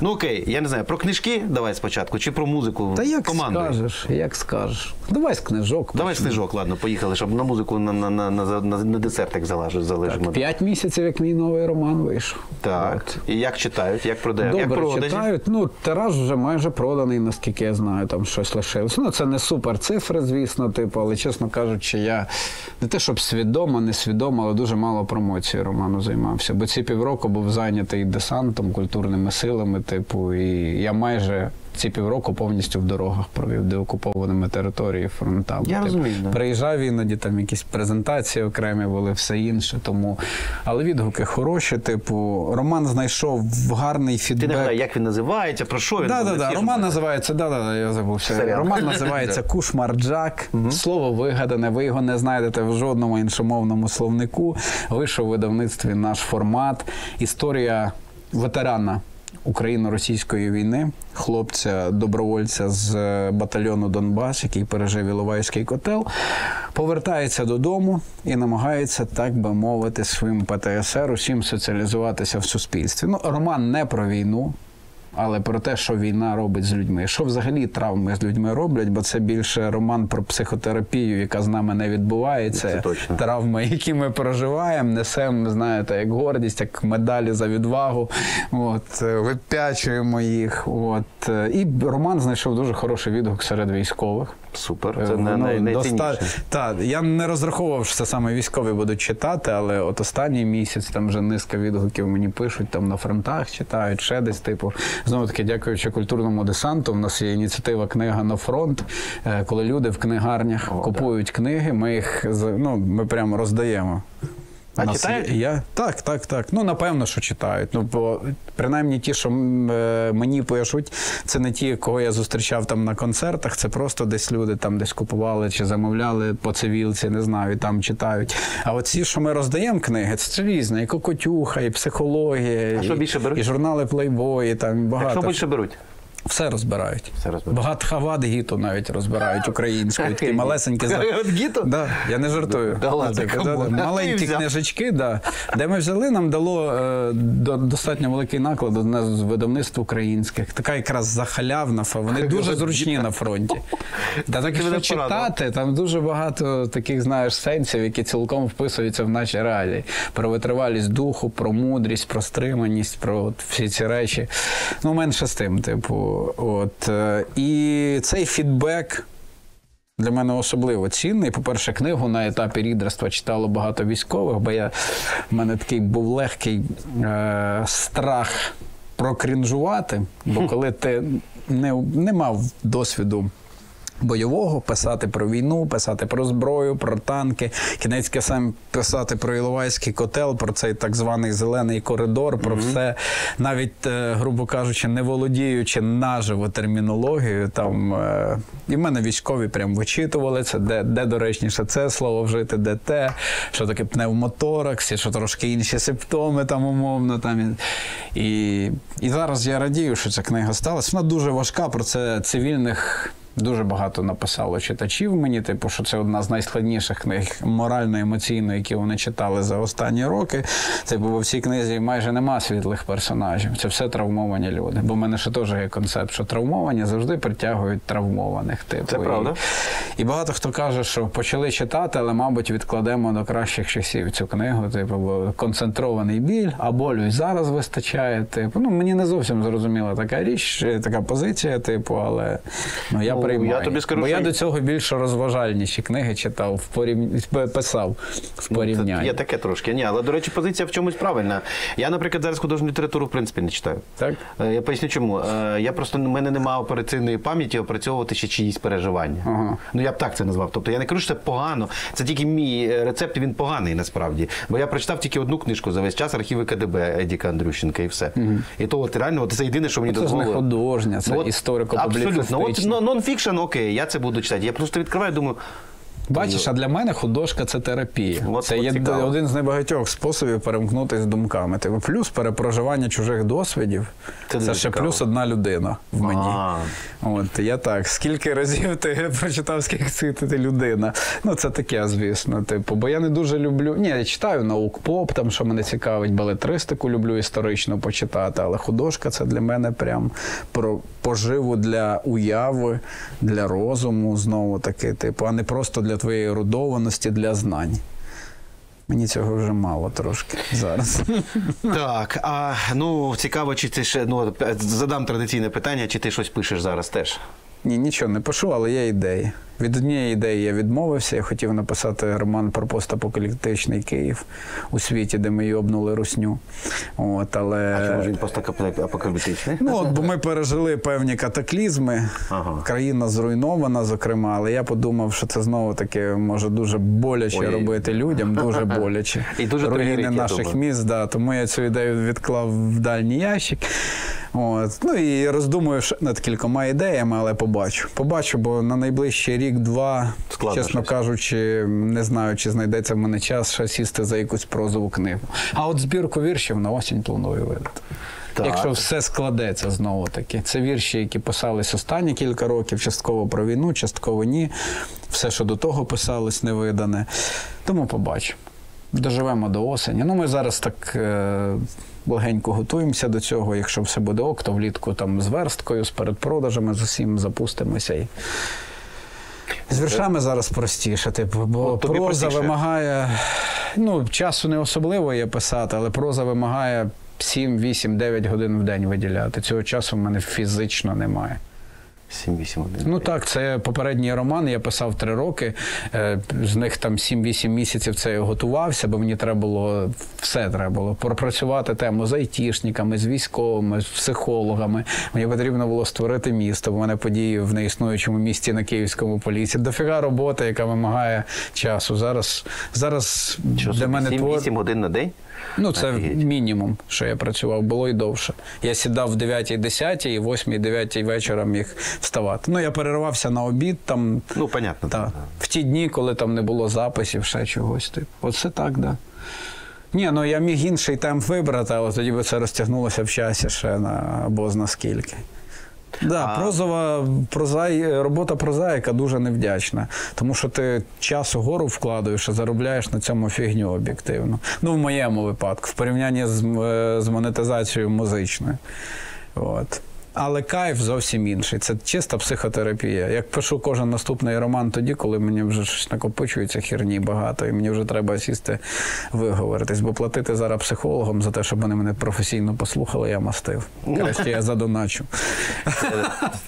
Ну окей, я не знаю, про книжки давай спочатку, чи про музику Та як командою? скажеш, як скажеш. Давай з книжок. Давай з книжок, ладно, поїхали, щоб на музику на, на, на, на, на, десертик залежимо. П'ять місяців, як мій новий роман вийшов. Так. От. І як читають, як продають, як Добре продажі? читають. Ну, тираж вже майже проданий, наскільки я знаю, там щось лишилось. Ну, це не супер цифри, звісно, типу, але чесно кажучи, я не те, щоб свідомо, не свідомо, але дуже мало промоції роману займався. Бо ці півроку був зайнятий десантом, культурними силами, типу, і я майже. Ці півроку повністю в дорогах провів деокупованими територіями, фронтами. Я Типу, розумію, да. Приїжджав іноді, там якісь презентації окремі були, все інше. Тому, але відгуки хороші. Типу, роман знайшов гарний Ти не знаю, як він називається, про що він? Да, да, да. Роман називається, да, да, да, я забувся. Роман називається Кушмарджак. Слово вигадане. Ви його не знайдете в жодному іншомовному словнику. Вийшов у видавництві наш формат. Історія ветерана. Україно-російської війни, хлопця, добровольця з е, батальйону Донбас, який пережив Іловайський котел, повертається додому і намагається, так би мовити, своїм ПТСР усім соціалізуватися в суспільстві. Ну, роман не про війну, але про те, що війна робить з людьми, що взагалі травми з людьми роблять, бо це більше роман про психотерапію, яка з нами не відбувається. Це точно. Травми, які ми проживаємо, несемо, знаєте, як гордість, як медалі за відвагу. От, е, вип'ячуємо їх. От. е, І роман знайшов дуже хороший відгук серед військових. Супер. Е, Це не, ну, найцінніше. Так, я не розраховував, що це саме військові будуть читати, але от останній місяць там вже низка відгуків мені пишуть, там на фронтах читають, ще десь, типу. Знову таки, дякуючи культурному десанту, в нас є ініціатива Книга на фронт, е, коли люди в книгарнях купують книги, ми їх ну, ми прямо роздаємо. А нас читають? є- Я так, так, так. Ну напевно, що читають. Ну бо принаймні ті, що е, мені пишуть, це не ті, кого я зустрічав там на концертах. Це просто десь люди там десь купували чи замовляли по цивілці, не знаю, і там читають. А от ці, що ми роздаємо книги, це різне, і кокотюха, і психологія, А що і, більше беруть? і журнали Playboy, і там багато. Так що більше беруть? Все розбирають. Все розбирають. Багато хават гіту навіть розбирають українською. Такі малесенькі за- От гіту? Да, я не жартую. Да ладно, Маленькі книжечки, да. де ми взяли, нам дало е, до, достатньо великий наклад одне з видавництв українських. Така якраз захалявна, фа- вони дуже зручні на фронті. Та так що читати, там дуже багато таких, знаєш, сенсів, які цілком вписуються в наші реалії. Про витривалість духу, про мудрість, про стриманість, про от всі ці речі. Ну, менше з тим, типу. От. е, І цей фідбек. Для мене особливо цінний. По-перше, книгу на етапі рідерства читало багато військових, бо я, в мене такий був легкий е, страх прокрінжувати, бо коли ти не, не мав досвіду. Бойового писати про війну, писати про зброю, про танки, кінець кисем писати про Іловайський котел, про цей так званий зелений коридор, про все, навіть, е, грубо кажучи, не володіючи наживо термінологією. Там е, і в мене військові прям вичитували це, де, де доречніше це слово вжити, де те, що таке пневмоторакс, і що трошки інші симптоми там умовно. Там і, і зараз я радію, що ця книга сталася. Вона дуже важка про це цивільних. Дуже багато написало читачів мені, типу, що це одна з найскладніших книг морально-емоційно, які вони читали за останні роки. Типу, бо в цій книзі майже нема світлих персонажів. Це все травмовані люди. Бо в мене ще теж є концепт, що травмовані завжди притягують травмованих. Типу, Це правда. І, і багато хто каже, що почали читати, але, мабуть, відкладемо до кращих часів цю книгу. Типу, бо концентрований біль, а болю зараз вистачає. Типу, ну мені не зовсім зрозуміла така річ, е, така позиція, типу, але ну я Ну, приймаю. я тобі скажу, бо я до цього більш розважальніші книги читав в порівнянні писав в Ну, порівнянні. Це є таке трошки. Ні, але до речі, позиція в чомусь правильна. Я, наприклад, зараз художню літературу в принципі не читаю. Так? Е, Я поясню чому. Е, Я просто в мене немає операційної пам'яті опрацьовувати ще чиїсь переживання. Ага. Ну я б так це назвав. Тобто я не кажу, що це погано. Це тільки мій е, рецепт, він поганий насправді. Бо я прочитав тільки одну книжку за весь час архіви КДБ Едіка Андрющенка і все. І то от реально, от це єдине, що мені Це ж не дозволило. художня, це Ну, історико-публіцистична. Абсолютно. От ну, нон-фікшн, окей, я це буду читати. Я просто відкриваю, думаю. Бачиш, а для мене художка це терапія. От- це от є цікаво. один з небагатьох способів перемкнутися думками. Типу, плюс перепроживання чужих досвідів. Це Це, ще цікаво. плюс одна людина в мені. От я так. Скільки разів ти прочитав, скільки ти людина? Ну це таке, звісно. Типу, бо я не дуже люблю. Ні, я читаю наук поп, там що мене цікавить, балетристику люблю історично почитати, але художка це для мене прям про поживу для уяви, для розуму, знову таки, типу, а не просто для твоєї ерудованості, для знань. Мені цього вже мало трошки зараз. Так, а ну цікаво, чи ти ще ну задам традиційне питання, чи ти щось пишеш зараз теж? Ні, нічого не пишу, але є ідеї. Від однієї ідеї я відмовився. Я хотів написати роман про постапокаліптичний Київ у світі, де ми йобнули русню. От, але... А чому ж він постапокаліптичний? Ну, от, бо ми пережили певні катаклізми. Ага. Країна зруйнована, зокрема, але я подумав, що це знову таки може дуже боляче Ой. робити людям, дуже боляче. І дуже Руїни наших міст, да, тому я цю ідею відклав в дальній ящик. От. Ну і роздумую над кількома ідеями, але побачу. Побачу, бо на найближчий рік-два, Складно чесно щось. кажучи, не знаю, чи знайдеться в мене час ще сісти за якусь прозову книгу. А от збірку віршів на осінь планую видати. Так. Якщо все складеться знову таки. Це вірші, які писались останні кілька років, частково про війну, частково ні. Все, що до того писалось, не видане. Тому побачимо. Доживемо до осені. Ну, ми зараз так е, легенько готуємося до цього. Якщо все буде ок, то влітку там з версткою, з передпродажами, з усім запустимося. І... З віршами зараз простіше, типу, бо Ну, тобі проза простіше. вимагає. Ну, часу не особливо є писати, але проза вимагає 7, 8, 9 годин в день виділяти. Цього часу в мене фізично немає. 7-8 годин. Ну так, це попередній роман. Я писав три роки. е, З них там 7-8 місяців це я готувався, бо мені треба було все треба було пропрацювати тему з айтішниками, з військовими, з психологами. Мені потрібно було створити місто. бо в мене події в неіснуючому місті на Київському поліції. Дофіга роботи, яка вимагає часу. Зараз, зараз Що, для мене твор... 7-8 годин на день? Ну, це Офігеть. мінімум, що я працював, було і довше. Я сідав в 9 10 і 8 9 вечора міг вставати. Ну, я перервався на обід там. Ну, понятно. Та, в ті дні, коли там не було записів, ще чогось. Типу. Оце так, да. Ні, ну я міг інший темп вибрати, але тоді би це розтягнулося в часі ще на або з наскільки. Да, А- прозова прозай, робота прозаїка дуже невдячна, тому що ти час угору вкладаєш, а заробляєш на цьому фігню об'єктивно. Ну, в моєму випадку, в порівнянні з, е, з монетизацією музичною. От. Але кайф зовсім інший. Це чиста психотерапія. Як пишу кожен наступний роман тоді, коли мені вже щось накопичується херні багато, і мені вже треба сісти виговоритись, бо платити зараз психологам за те, щоб вони мене професійно послухали, я мастив. Краще я задоначу.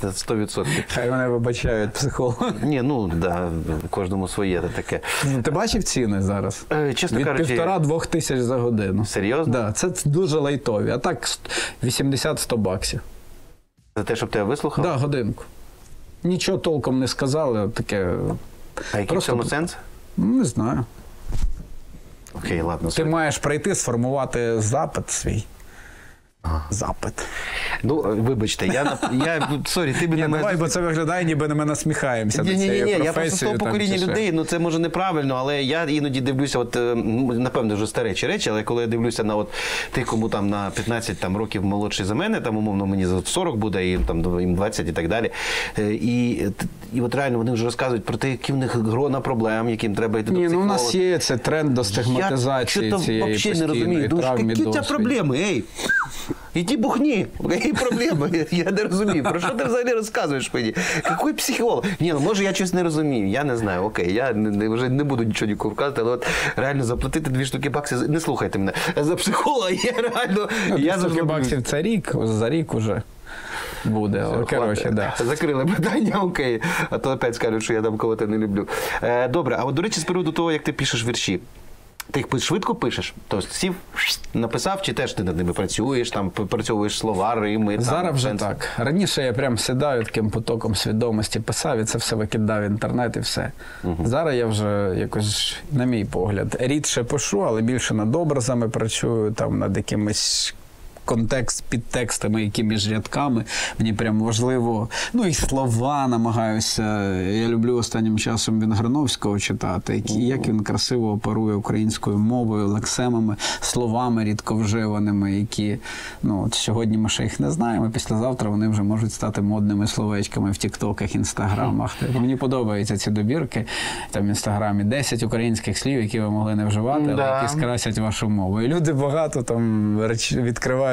Це 100%. Хай мене вибачають психологи. Ні, ну да, кожному своє таке. Ти бачив ціни зараз? Е, Чесно Від кажучи, півтора-двох тисяч за годину. Серйозно? Да, це дуже лайтові. А так 80-100 баксів. За те, щоб тебе вислухали? Да, годинку. Нічого толком не сказали, таке. А який Просто- в цьому сенс? Не знаю. Окей, ладно. Ти маєш прийти, сформувати запит свій. Запит. Ну, е, вибачте, я я sorry, ти Ні, мене давай, бо це виглядає, ніби ми насміхаємося. Ні, ні, ні, ні, я просто з того покоління людей. Ну це може неправильно, але я іноді дивлюся, от е, напевно, вже старечі речі, але коли я дивлюся на от тих, кому там на 15 там, років молодший за мене, там умовно мені за 40 буде, і там їм 20 і так далі. е, І, і от реально вони вже розказують про те, які в них грона проблем, яким треба йти до Ні, ну у нас є це тренд до стигматизації Я цієї взагалі не розумію. Думаю, які у тебе проблеми? Ей, іди бухні. Які проблеми? Я не розумію. Про що ти взагалі розказуєш мені? Який психолог? Ні, ну може я щось не розумію. Я не знаю. Окей, я не, вже не буду нічого нікого вказувати, але от реально заплатити дві штуки баксів. Не слухайте мене. За психолога я реально. Ну, я завжди баксів це рік, за рік уже буде. Коротше, да. Закрили питання, окей. А то опять скажуть, що я там кого-то не люблю. Е, добре, а от до речі, з приводу того, як ти пишеш вірші. Ти їх швидко пишеш? Тобто сів, написав, чи теж ти над ними працюєш, там попрацьовуєш слова, рими. там, Зараз вже сенс? так. Раніше я прям сідаю таким потоком свідомості, писав і це все викидав в інтернет і все. Зараз я вже якось, на мій погляд, рідше пишу, але більше над образами працюю, там над якимись. Контекст підтекстами, які між рядками. Мені прям важливо. Ну і слова намагаюся. Я люблю останнім часом Вінграновського читати, як він красиво оперує українською мовою, лексемами, словами рідковживаними, які ну от сьогодні ми ще їх не знаємо. Післязавтра вони вже можуть стати модними словечками в Тіктоках, інстаграмах. Мені подобаються ці добірки. Там в інстаграмі 10 українських слів, які ви могли не вживати, але які скрасять вашу мову. І люди багато там реч...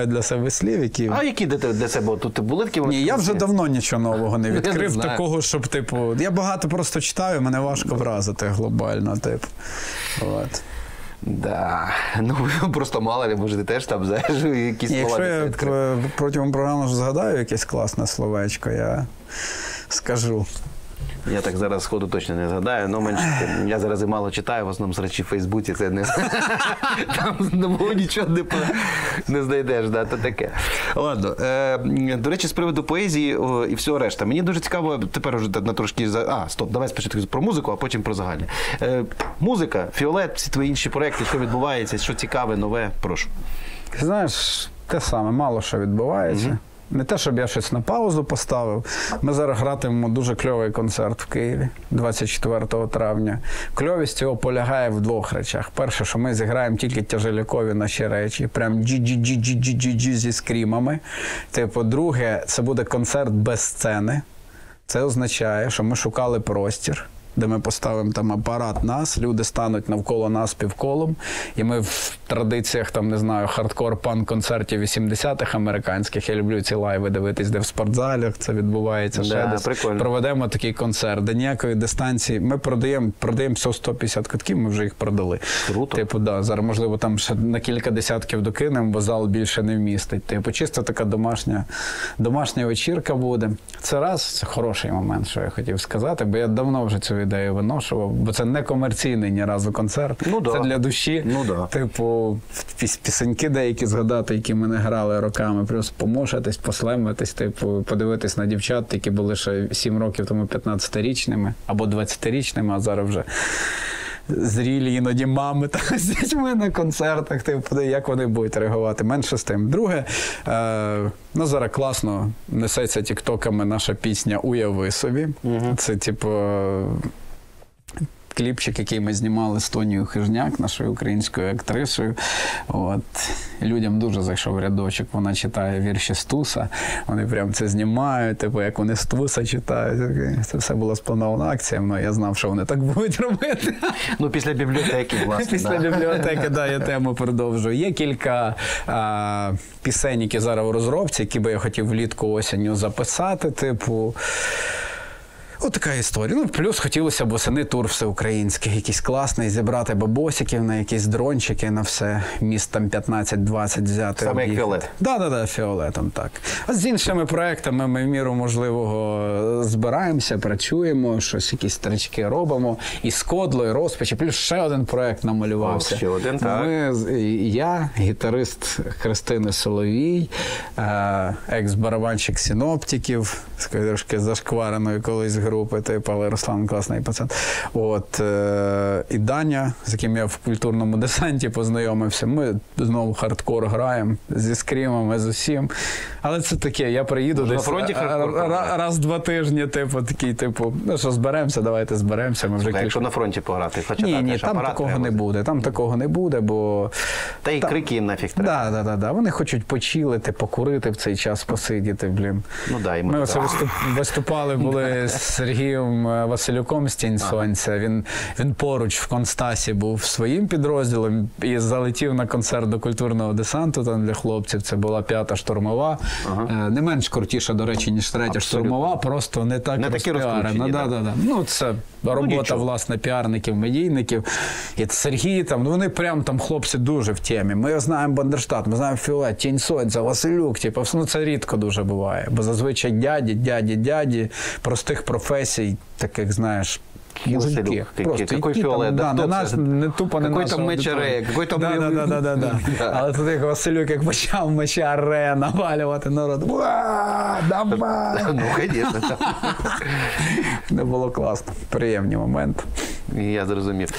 відкривають для себе слів, які. А які для, себе? Тут були такі Ні, я вже давно нічого нового не відкрив. такого, щоб, типу, я багато просто читаю, мене важко вразити глобально, типу. От. Да. Ну просто мало ли, може, ти теж там знаєш, якісь слова. Якщо я відкрив. протягом програми згадаю якесь класне словечко, я скажу. Я так зараз сходу точно не згадаю, але менше я зараз і мало читаю, в основному з речі в Фейсбуці це не там нового нічого не, не знайдеш, да, то таке. Ладно. Е, до речі, з приводу поезії о, і всього решта. Мені дуже цікаво, тепер вже на трошки за. А, стоп, давай спочатку про музику, а потім про загальне. Е, музика, Фіолет, всі твої інші проекти, що відбувається, що цікаве, нове, прошу. Ти знаєш, те саме, мало що відбувається. Не те, щоб я щось на паузу поставив. Ми зараз гратимемо дуже кльовий концерт в Києві 24 травня. Кльовість його полягає в двох речах. Перше, що ми зіграємо тільки тяжелякові наші речі, прям джі-джі-джі-джі-джі-джі зі скрімами. Типу, друге, це буде концерт без сцени. Це означає, що ми шукали простір. Де ми поставимо там апарат нас, люди стануть навколо нас півколом, і ми в традиціях там не знаю, хардкор пан концертів 80-х американських. Я люблю ці лайви дивитись, де в спортзалях це відбувається. ще десь. прикольно. Проведемо такий концерт, де ніякої дистанції. Ми продаємо, продаємо всього 150 квитків, ми вже їх продали. Круто. Типу, да, зараз можливо там ще на кілька десятків докинемо, бо зал більше не вмістить. Типу, чисто така домашня, домашня вечірка буде. Це раз, це хороший момент, що я хотів сказати, бо я давно вже цю ідею виношував, бо це не комерційний ні разу концерт. Ну да. Це для душі. Ну да. Типу, піс- пісеньки деякі згадати, які ми не грали роками, плюс помушатись, послемитись, типу, подивитись на дівчат, які були ще 7 років тому 15-річними або 20-річними, а зараз вже. Зрілі іноді мами та з дітьми на концертах, типу, як вони будуть реагувати. Менше з тим. Друге, е, ну зараз класно несеться тіктоками наша пісня Уяви собі. Це, типу, кліпчик, який ми знімали з Тонією Хижняк, нашою українською актрисою. От. Людям дуже зайшов рядочок. Вона читає вірші Стуса. Вони прям це знімають, типу, як вони Стуса читають. Це все була спланована акція. Ну, я знав, що вони так будуть робити. Ну, після бібліотеки, власне. Після да. бібліотеки, да, я тему продовжую. Є кілька а, пісень, які зараз в розробці, які би я хотів влітку осінню записати. Типу. Отака історія. Ну, плюс хотілося б восени тур всеукраїнський, якийсь класний, зібрати бабосиків на якісь дрончики на все. Міст там 15-20 взяти. Саме як «Фіолет». Да, да, да, фіолетом, так. А з іншими проектами ми в міру можливого збираємося, працюємо, щось якісь стрічки робимо. І з кодло, і розпачі. Плюс ще один проект намалювався. О, ще один, так. Ми, я, гітарист Христини Соловій, е, екс-барабанщик синоптиків, трошки зашквареної колись групи, типу, але Руслан класний пацан. От, е, і Даня, з яким я в культурному десанті познайомився. Ми знову хардкор граємо зі скрімами, з усім. Але це таке, я приїду Може, на десь фронті е, хардкор ра- ра- пограти? раз в два тижні, типу, такий, типу, ну що, зберемося, давайте зберемося. Ми вже якщо на фронті пограти, хоча ні, так, ні, там такого треба не буде. Там такого не буде, бо Та й крики їм нафіг треба. Да, да, да, да. Вони хочуть почилити, покурити в цей час, посидіти, блін. Ну да, і ми Ми оце виступ, виступали були з Сергієм е, Василюком з Тінь Сонця. Він, він поруч в Констасі був своїм підрозділом і залетів на концерт до культурного десанту там для хлопців. Це була п'ята штурмова. Е, Не менш крутіша, до речі, ніж третя Абсолютно. штурмова, просто не так Не розпіарена. Да, да. да. Ну, це робота, нічого. власне, піарників, медійників. І Сергій там, ну вони прям там хлопці дуже в темі. Ми знаємо Бандерштат, ми знаємо Фіолет, Тінь Сонця, Василюк. Типу, ну це рідко дуже буває. Бо зазвичай дяді, дяді, дяді, простих професій, таких. Василюк? Який- Просто, який Фіолет? Да, Да не, це? тупо не Какой там Мечере? Какой там да, да, да, да, да. Да. Але тут як Василюк, як почав мечаре навалювати народ. Уа, Давай! Ну, звісно. Не було класно. Приємні моменти. Я зрозумів.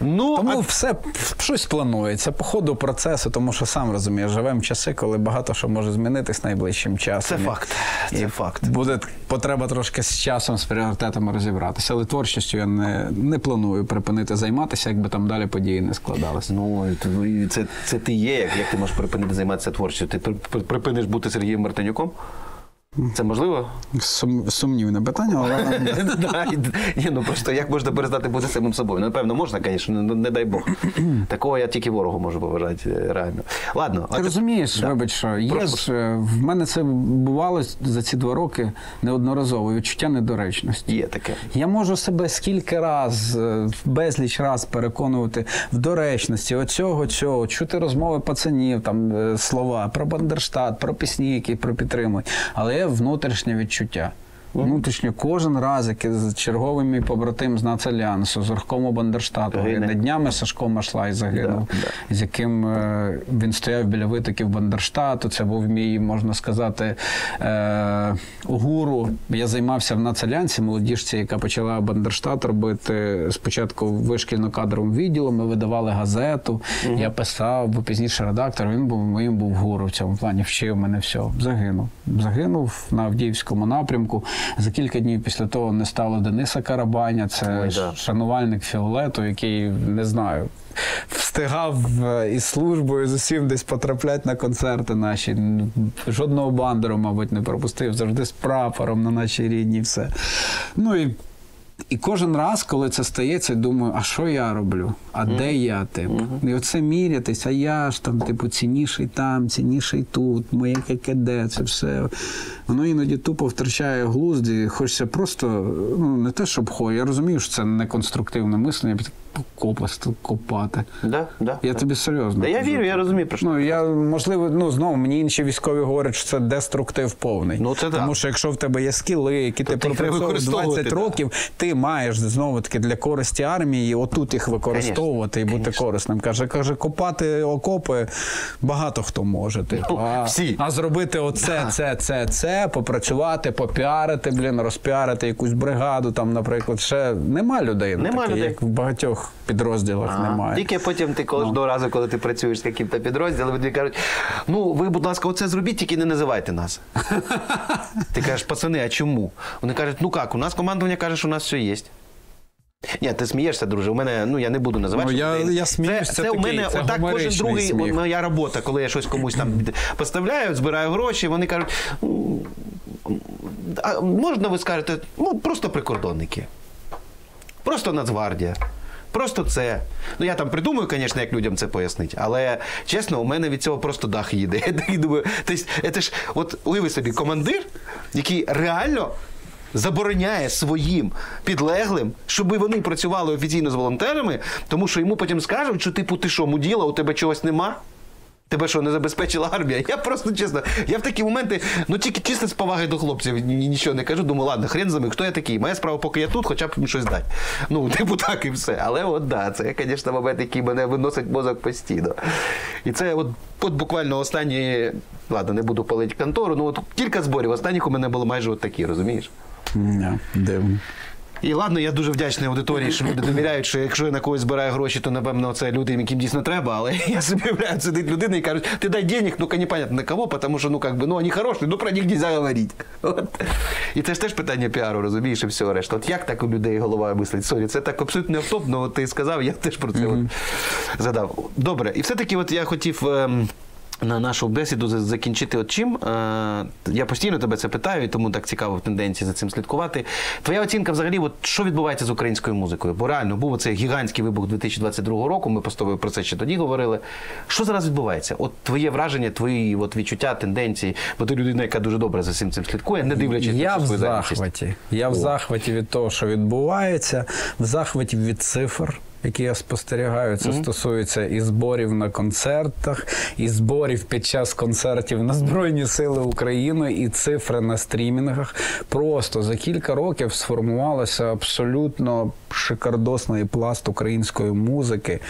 Ну, Тому а все щось планується по ходу процесу, тому що сам розумієш, живемо часи, коли багато що може змінитись найближчим часом. Це факт. Це і факт. Буде потреба трошки з часом, з пріоритетами розібратися. Але творчістю я не, не планую припинити займатися, якби там далі події не складалися. Ну, це, це ти є, як, як ти можеш припинити займатися творчістю? Ти при- при- припиниш бути Сергієм Мартинюком? Це можливо? Сум, сумнівне питання, але Ні, ну просто як можна перестати бути самим собою? Ну, напевно, можна, звісно, не, не дай Бог. Такого я тільки ворогу можу побажати, е, реально. Ладно, Ти розумієш, вибач, що є ж е, в мене це бувало за ці два роки неодноразово відчуття недоречності. є таке. Я можу себе скільки раз, е, безліч раз переконувати в доречності оцього, цього, чути розмови пацанів, там слова про Бандерштат, про пісні, які про підтримують. Але внутрішнє відчуття. Внутрішньо кожен раз, як з черговим мій побратим з Нацальянсу, з Орхкому Бандерштату, гине. днями Сашко Машлай загинув, Да, з яким е, він стояв біля витоків Бандерштату. Це був мій, можна сказати, е, гуру. Я займався в Нацалянці, молодіжці, яка почала Бандерштат робити спочатку вишкільно-кадровим відділом. Ми видавали газету. Я писав, бо пізніше редактор. Він був моїм був гуру в цьому плані, вчив мене все. Загинув. Загинув на Авдіївському напрямку. За кілька днів після того не стало Дениса Карабаня. Це Ой, да. шанувальник Фіолету, який не знаю. Встигав е, із службою з усім десь потрапляти на концерти наші. Жодного бандеру, мабуть, не пропустив. Завжди з прапором на нашій рідні все. Ну і І кожен раз, коли це стається, думаю, а що я роблю? А де я? Типу? І оце мірятись, а я ж там, типу, цінніший там, цінніший тут, моє ККД, це все. Воно іноді тупо втрачає глузд і хочеться просто, ну не те, щоб хо. Я розумію, що це не конструктивне мислення, копати. Да, да, Я да. тобі серйозно. Та я вірю, я розумію про що. Ну, я, можливо, ну знову мені інші військові говорять, що це деструктив повний. Ну, це Тому що якщо в тебе є скіли, які ти їх треба пропрацьовував 20 так. років, ти маєш знову таки для користі армії отут їх використовувати і бути Конечно. корисним. Каже, каже, копати окопи багато хто може. Типу. Ну, а, всі. а зробити оце, це, це, це, попрацювати, попіарити, блін, розпіарити якусь бригаду, там, наприклад, ще нема людей. Нема таких, людей. як в багатьох підрозділах Ага. немає. Тільки потім ти кожного разу, коли ти працюєш з яким-то підрозділом, тобі кажуть, ну ви, будь ласка, оце зробіть, тільки не називайте нас. Ти кажеш, пацани, а чому? Вони кажуть, ну як, у нас командування каже, що у нас все є. Ні, ти смієшся, друже. У мене, ну я не буду називати. Ну, я- я сміюсь, це це, у мене це отак кожен другий, сміх. моя робота, коли я щось комусь там поставляю, збираю гроші, вони кажуть, а можна ви скажете, ну просто прикордонники. Просто Нацгвардія. Просто це. Ну я там придумаю, звісно, як людям це пояснити, але чесно, у мене від цього просто дах їде. Я думаю, тобто, це ж, от уяви собі, командир, який реально забороняє своїм підлеглим, щоб вони працювали офіційно з волонтерами, тому що йому потім скажуть, що типу, ти що, муділа, у тебе чогось нема? Тебе що, не забезпечила армія? Я просто чесно, я в такі моменти, ну тільки чисто з поваги до хлопців ні- ні- нічого не кажу. Думаю, ладно, хрен за ними, хто я такий? Моя справа, поки я тут, хоча б їм щось дати. Ну, типу так і все. Але от да, це, звісно, момент, який мене виносить мозок постійно. І це от, от буквально останні, ладно, не буду палити контору, ну от кілька зборів. Останніх у мене було майже от такі, розумієш? Дивно. І ладно, я дуже вдячний аудиторії, що люди довіряють, що якщо я на когось збираю гроші, то напевно це люди, яким дійсно треба. Але я собі уявляю, сидить людина і кажуть, ти дай денег, ну-ка непонятно на кого, тому що ну как би, ну вони хороші, ну про них нельзя говорити. От. І це ж теж питання піару, розумієш, і все решта. От як так у людей голова мислить? Сорі, це так абсолютно не ти сказав, я теж про це от задав. Добре, і все-таки от я хотів. ем, на нашу бесіду закінчити от чим. Е, Я постійно тебе це питаю, і тому так цікаво в тенденції за цим слідкувати. Твоя оцінка взагалі, от що відбувається з українською музикою? Бо реально був оцей гігантський вибух 2022 року. Ми з тобою про це ще тоді говорили. Що зараз відбувається? От твоє враження, твої от відчуття, тенденції, бо ти людина, яка дуже добре за всім цим слідкує, не дивлячись Я в захваті. Я в захваті від того, що відбувається, в захваті від цифр. Які я спостерігаю, це стосується і зборів на концертах, і зборів під час концертів на Збройні Сили України, і цифри на стрімінгах. Просто за кілька років сформувалося абсолютно шикардосний пласт української музики,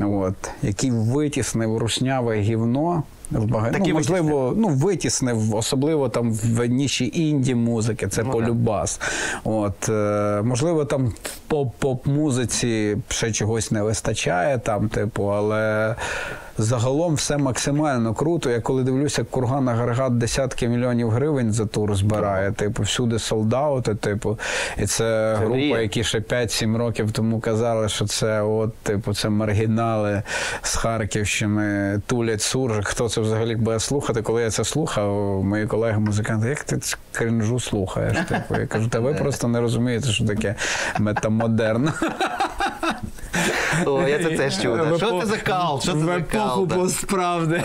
от, який витіснив рушняве гівно. В багато, ну, можливо, ну, витіснив, особливо там в ніші інді музики, це Ну, полюбас. От, е, можливо, там в поп-поп-музиці ще чогось не вистачає, там, типу, але загалом все максимально круто. Я коли дивлюся, Курган Агрегат десятки мільйонів гривень за тур збирає, типу, всюди солдаути, типу, і це, група, які ще 5-7 років тому казали, що це от, типу, це маргінали з Харківщини, тулять суржик. Хто це взагалі буде слухати? Коли я це слухав, мої колеги-музиканти, як ти кринжу слухаєш? Типу, я кажу, та ви просто не розумієте, що таке метамодерн. О, я це теж чув. Що це за кал? Що це за кал? постправди.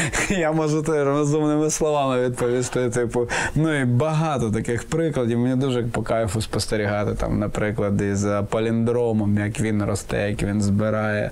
Я можу теж розумними словами відповісти. Типу, ну і багато таких прикладів. Мені дуже по кайфу спостерігати там, наприклад, із е, паліндромом, як він росте, як він збирає.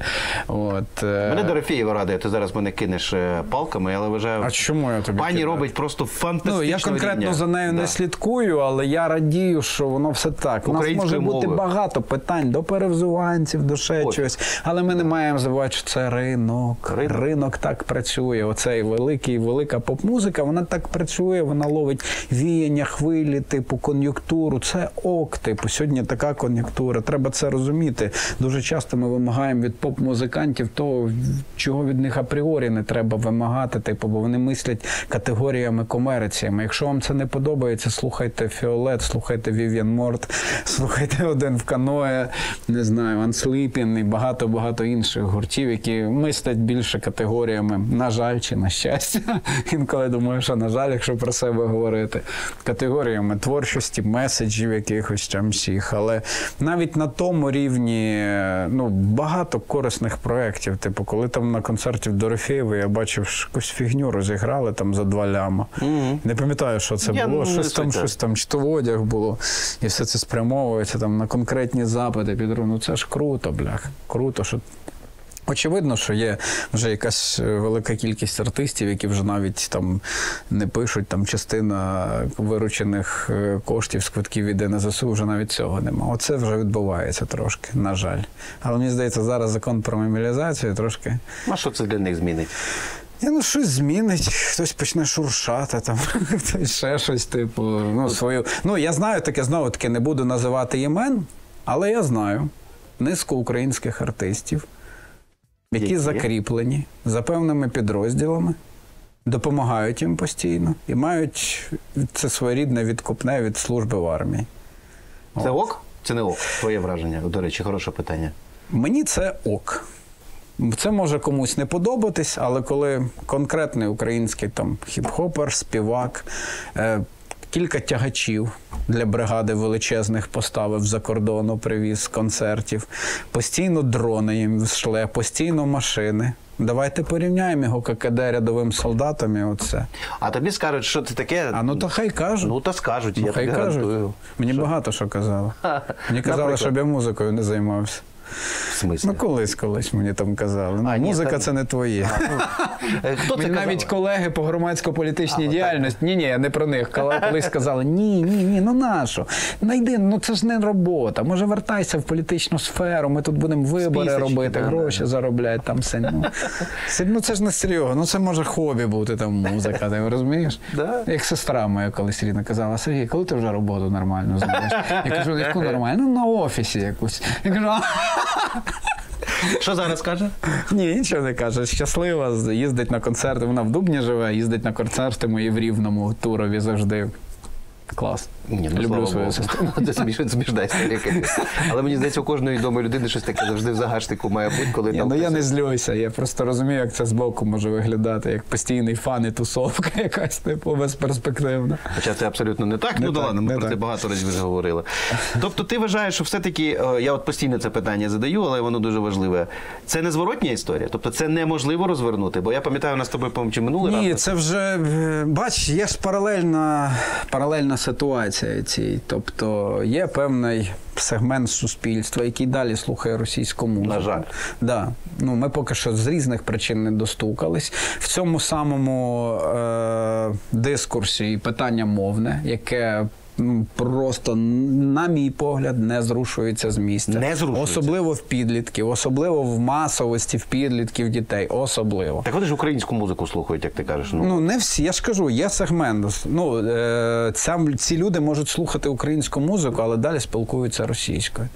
От, е, Мене Дорофєєва радує, ти зараз мене кинеш е, палками, але вважаю. А чому я тобі Пані кидаю? робить просто фантастичного Ну, я конкретно рівня. за нею Да. не слідкую, але я радію, що воно все так. У нас може бути багато питань до перевзуванців, до ще Ось. чогось. Але ми не маємо забувати, що це ринок. Ринок. Ринок так працює. Оцей великий, велика поп-музика, вона так працює, вона ловить віяння, хвилі, типу кон'юнктуру. Це ок, типу, сьогодні така кон'юнктура. Треба це розуміти. Дуже часто ми вимагаємо від поп-музикантів того, чого від них апріорі не треба вимагати, типу, бо вони мислять категоріями комерціями. Якщо вам це не подобається, слухайте Фіолет, слухайте Вів'ян Морт, слухайте один в каное, не знаю, Unsleeping і багато багато інших гуртів, які мислять більше категоріями. на жаль, чи на щастя. Інколи думаю, що на жаль, якщо про себе говорити, категоріями творчості, меседжів якихось там всіх. Але навіть на тому рівні ну, багато корисних проєктів. Типу, коли там на концерті в Дорофєєві я бачив що якусь фігню розіграли там за два ляма. Не пам'ятаю, що це Я, було. щось там, щось там, чи то одяг було, і все це спрямовується там на конкретні запити під ну це ж круто, блях. Круто, що. Очевидно, що є вже якась е, велика кількість артистів, які вже навіть там не пишуть, там частина виручених е, коштів з квитків іде на ЗСУ, вже навіть цього нема. Оце вже відбувається трошки, на жаль. Але мені здається, зараз закон про мобілізацію трошки. А що це для них змінить? Я, ну, щось змінить, хтось почне шуршати, там, хтось ще щось, типу, ну, свою. Ну, я знаю таке, знову таки, не буду називати імен, але я знаю низку українських артистів, які закріплені за певними підрозділами, допомагають їм постійно і мають це своєрідне відкупне від служби в армії. Це ок? Це не ок. Твоє враження. До речі, хороше питання. Мені це ок. Це може комусь не подобатись, але коли конкретний український там хіп-хопер, співак, е, кілька тягачів для бригади величезних поставив за кордону, привіз з концертів, постійно дрони їм шле, постійно машини. Давайте порівняємо його ККД рядовим солдатом і оце. А тобі скажуть, що це таке. А ну то хай кажуть. Ну, та скажуть, Ну, я хай тобі кажуть. гарантую. Мені багато що казали. Мені казали, Наприклад? щоб я музикою не займався. В смислі? Ну, колись, колись мені там казали. Ну, А, ні, музика там- це не твоє. Е, Хто це Мені навіть колеги по громадсько-політичній діяльності. Ні, ні, я не про них. Коли- Колись сказали: ні, ні, ні, ну нащо? Найди, ну це ж не робота. Може, вертайся в політичну сферу, ми тут будемо вибори Списочки, робити, да, гроші заробляти там все. Ну, це, ну це ж не серйозно, ну це може хобі бути, там музика, ти розумієш? Да. Як сестра моя колись рідна казала, Сергій, коли ти вже роботу нормально знаєш? Я кажу, яку нормально? Ну, на офісі якусь. Я кажу, «А, Що зараз каже? ні, нічого не каже. Щаслива, їздить на концерти. Вона в Дубні живе, їздить на концерти мої в Рівному, Турові завжди. Клас. Ні, ну, Люблю свою сестру. Це звісно. Але мені здається, у кожної відомої людини щось таке завжди в загашнику має бути, коли Ні, там ну я не злюся, я просто розумію, як це збоку може виглядати, як постійний фан і тусовка якась, типу, безперспективна. Хоча це абсолютно не так. Не ну так, ладно, ми про це багато разів вже говорили. Тобто, ти вважаєш, що все-таки е, я от постійно це питання задаю, але воно дуже важливе. Це не зворотня історія, тобто це неможливо розвернути. Бо я пам'ятаю, у нас з тобою по-моєму, чи минулий Ні, раз. це вже е, бач, є ж паралельна, паралельна ситуація цій. Тобто є певний сегмент суспільства, який далі слухає російську музику. На жаль. Да. Ну, ми поки що з різних причин не достукались. В цьому самому е- дискурсі і питання мовне, яке. Просто, на мій погляд, не зрушується з місця. Не зрушується. Особливо в підлітків, особливо в масовості в підлітків дітей. Особливо. Так вони ж українську музику слухають, як ти кажеш. Ну, Ну, не всі, я ж кажу, є сегмент. Ну, е, ця, ці люди можуть слухати українську музику, але далі спілкуються російською.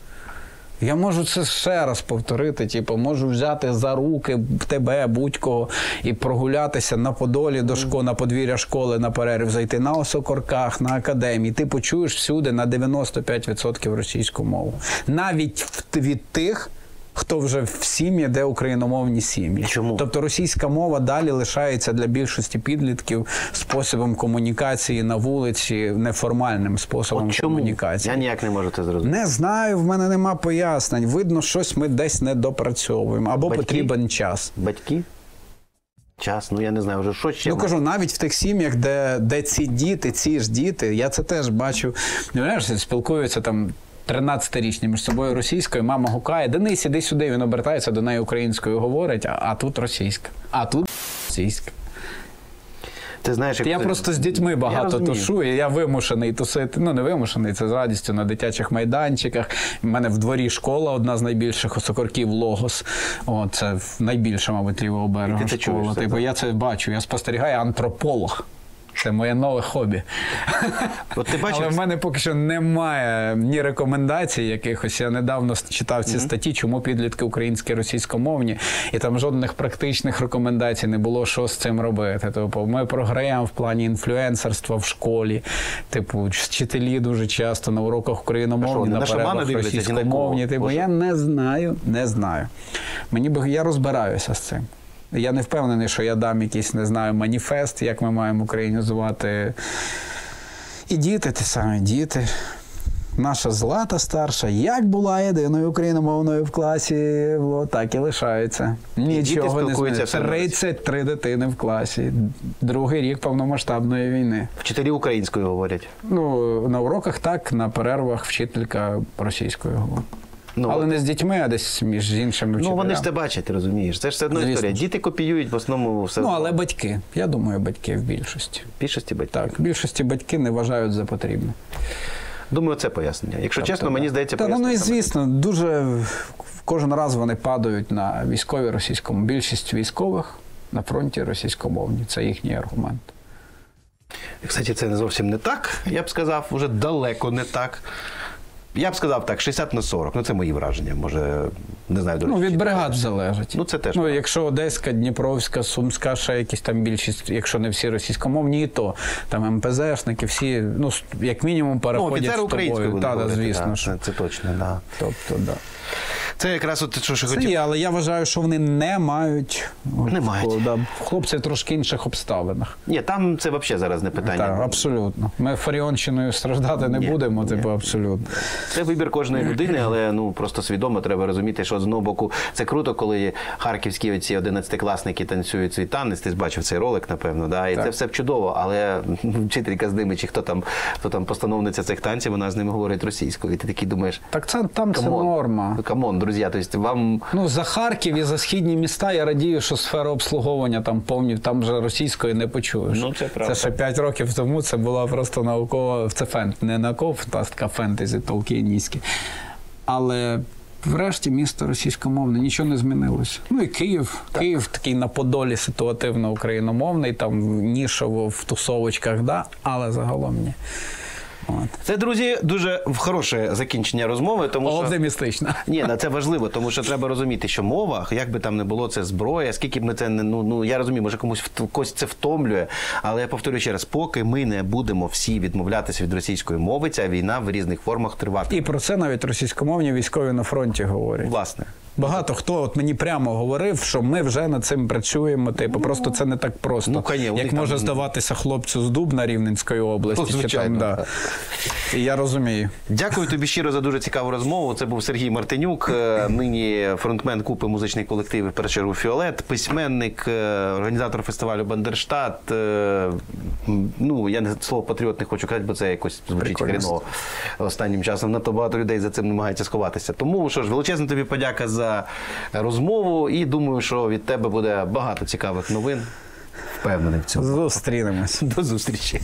Я можу це ще раз повторити. Типу, можу взяти за руки тебе, будь-кого, і прогулятися на подолі до школи, на подвір'я школи на перерив, зайти на осокорках, на академії. Ти почуєш всюди на 95% російську мову. Навіть від тих. Хто вже в сім'ї, де україномовні сім'ї. Чому? Тобто російська мова далі лишається для більшості підлітків способом комунікації на вулиці, неформальним способом от чому? комунікації. Я ніяк не можу це зрозуміти. Не знаю, в мене нема пояснень. Видно, щось ми десь не допрацьовуємо або Батьки? потрібен час. Батьки? Час, ну я не знаю, вже що ще. Ну кажу, навіть в тих сім'ях, де, де ці діти, ці ж діти, я це теж бачу. Знаєш, спілкуються там. 13-річні між собою російською, мама гукає, Денис, іди сюди, він обертається до неї українською, говорить, а, а тут російська. А тут російська. Ти знаєш, як Я це- просто з дітьми багато розумію. тушу, і я вимушений тусити. Ну, не вимушений, це з радістю на дитячих майданчиках. У мене в дворі школа, одна з найбільших осокорків Логос. О, це найбільша, мабуть, лівого берега ти школа. Типу, я це бачу, я спостерігаю антрополог. Це моє нове хобі. От ти бачив, Але в мене поки що немає ні рекомендацій якихось. Я недавно читав ці статті, чому підлітки українські російськомовні, і там жодних практичних рекомендацій не було, що з цим робити. Тобто ми програємо в плані інфлюенсерства в школі. Типу, вчителі дуже часто на уроках україномовні, на перервах російськомовні. Типу, я не знаю, не знаю. Мені би я розбираюся з цим. Я не впевнений, що я дам якийсь, не знаю, маніфест, як ми маємо українізувати. І діти, ті самі діти. Наша злата старша, як була єдиною україномовною в класі, так і лишається. Нічого не спілкуються все змінилося. 33 дитини в класі. Другий рік повномасштабної війни. Вчителі українською говорять. Ну, на уроках так, на перервах вчителька російською говорить. Ну, Але не з дітьми, а десь між іншими Ну, вони ж це бачать, розумієш. Це ж все Звісно історія. Діти копіюють в основному все. Ну, але батьки. Я думаю, батьки в більшості. В більшості батьків. Так, в більшості батьки не вважають за потрібне. Думаю, це пояснення. Якщо чесно, мені здається, Та, ну, ну і звісно, дуже кожен раз вони падають на військові російському. Більшість військових на фронті російськомовні. Це їхній аргумент. Кстати, це не зовсім не так, я б сказав, вже далеко не так. Я б сказав так, 60 на 40. Ну, це мої враження. Може, не знаю, до Ну, від бригад залежить. Ну, це теж Ну, якщо Одеська, Дніпровська, Сумська, ще якісь там більшість, якщо не всі російськомовні, то там МПЗшники, всі, ну, як мінімум, Ну, переходять ну, з тобою. Та, да, звісно. Це, це точно, да. Тобто, да. Це якраз от що, що Це хотів. є, але я вважаю, що вони не мають. Не мають. Да, хлопці в трошки інших обставинах. Ні, там це взагалі зараз не питання. Так, абсолютно. Ми Фаріонщиною страждати не Ні, будемо, ні. типу, абсолютно. Це вибір кожної людини, але ну просто свідомо треба розуміти, що з одного боку це круто, коли харківські оці 11-класники танцюють свій танець. Ти ж бачив цей ролик, напевно, да? і Так. це все чудово. Але вчителька з ними, чи хто там, хто там постановниця цих танців, вона з ними говорить російською. І ти такий думаєш. Так це там це come on, норма. Ну, Come on, друзі, тобто вам Ну, за Харків і за східні міста я радію, що сфера обслуговування там повні, там вже російської не почуєш. Ну, це правда. Це ще 5 років тому це була просто наукова, це фент, не наукова фантастика, фентезі толкінійське. Але врешті місто російськомовне, нічого не змінилося. Ну і Київ. Київ такий на подолі ситуативно україномовний, там нішово в тусовочках, да, але загалом ні. От. це, друзі, дуже хороше закінчення розмови, тому що. Оптимістично. Ні, це важливо, тому що треба розуміти, що мова, як би там не було, це зброя, скільки б ми це не ну, ну я розумію, може комусь когось це втомлює. Але я повторюю ще раз, поки ми не будемо всі відмовлятися від російської мови, ця війна в різних формах триватиме. І про це навіть російськомовні військові на фронті говорять. Власне. Багато хто от мені прямо говорив, що ми вже над цим працюємо. Типу, просто це не так просто. ну, конечно, як може там- здаватися хлопцю з Дубна Рівненської області. Ну, чи там, да. І я розумію. Дякую тобі щиро за дуже цікаву розмову. Це був Сергій Мартинюк, е, нині фронтмен купи музичних колективів чергу Фіолет, письменник, е, організатор фестивалю Бандерштат. е, Ну, я не слово патріот не хочу казати, бо це якось звучить Прикольно. хріново. Останнім часом надто багато людей за цим намагається сховатися. Тому що ж, величезна тобі подяка за розмову, і думаю, що від тебе буде багато цікавих новин. Впевнений в цьому. Зустрінемось. До зустрічі.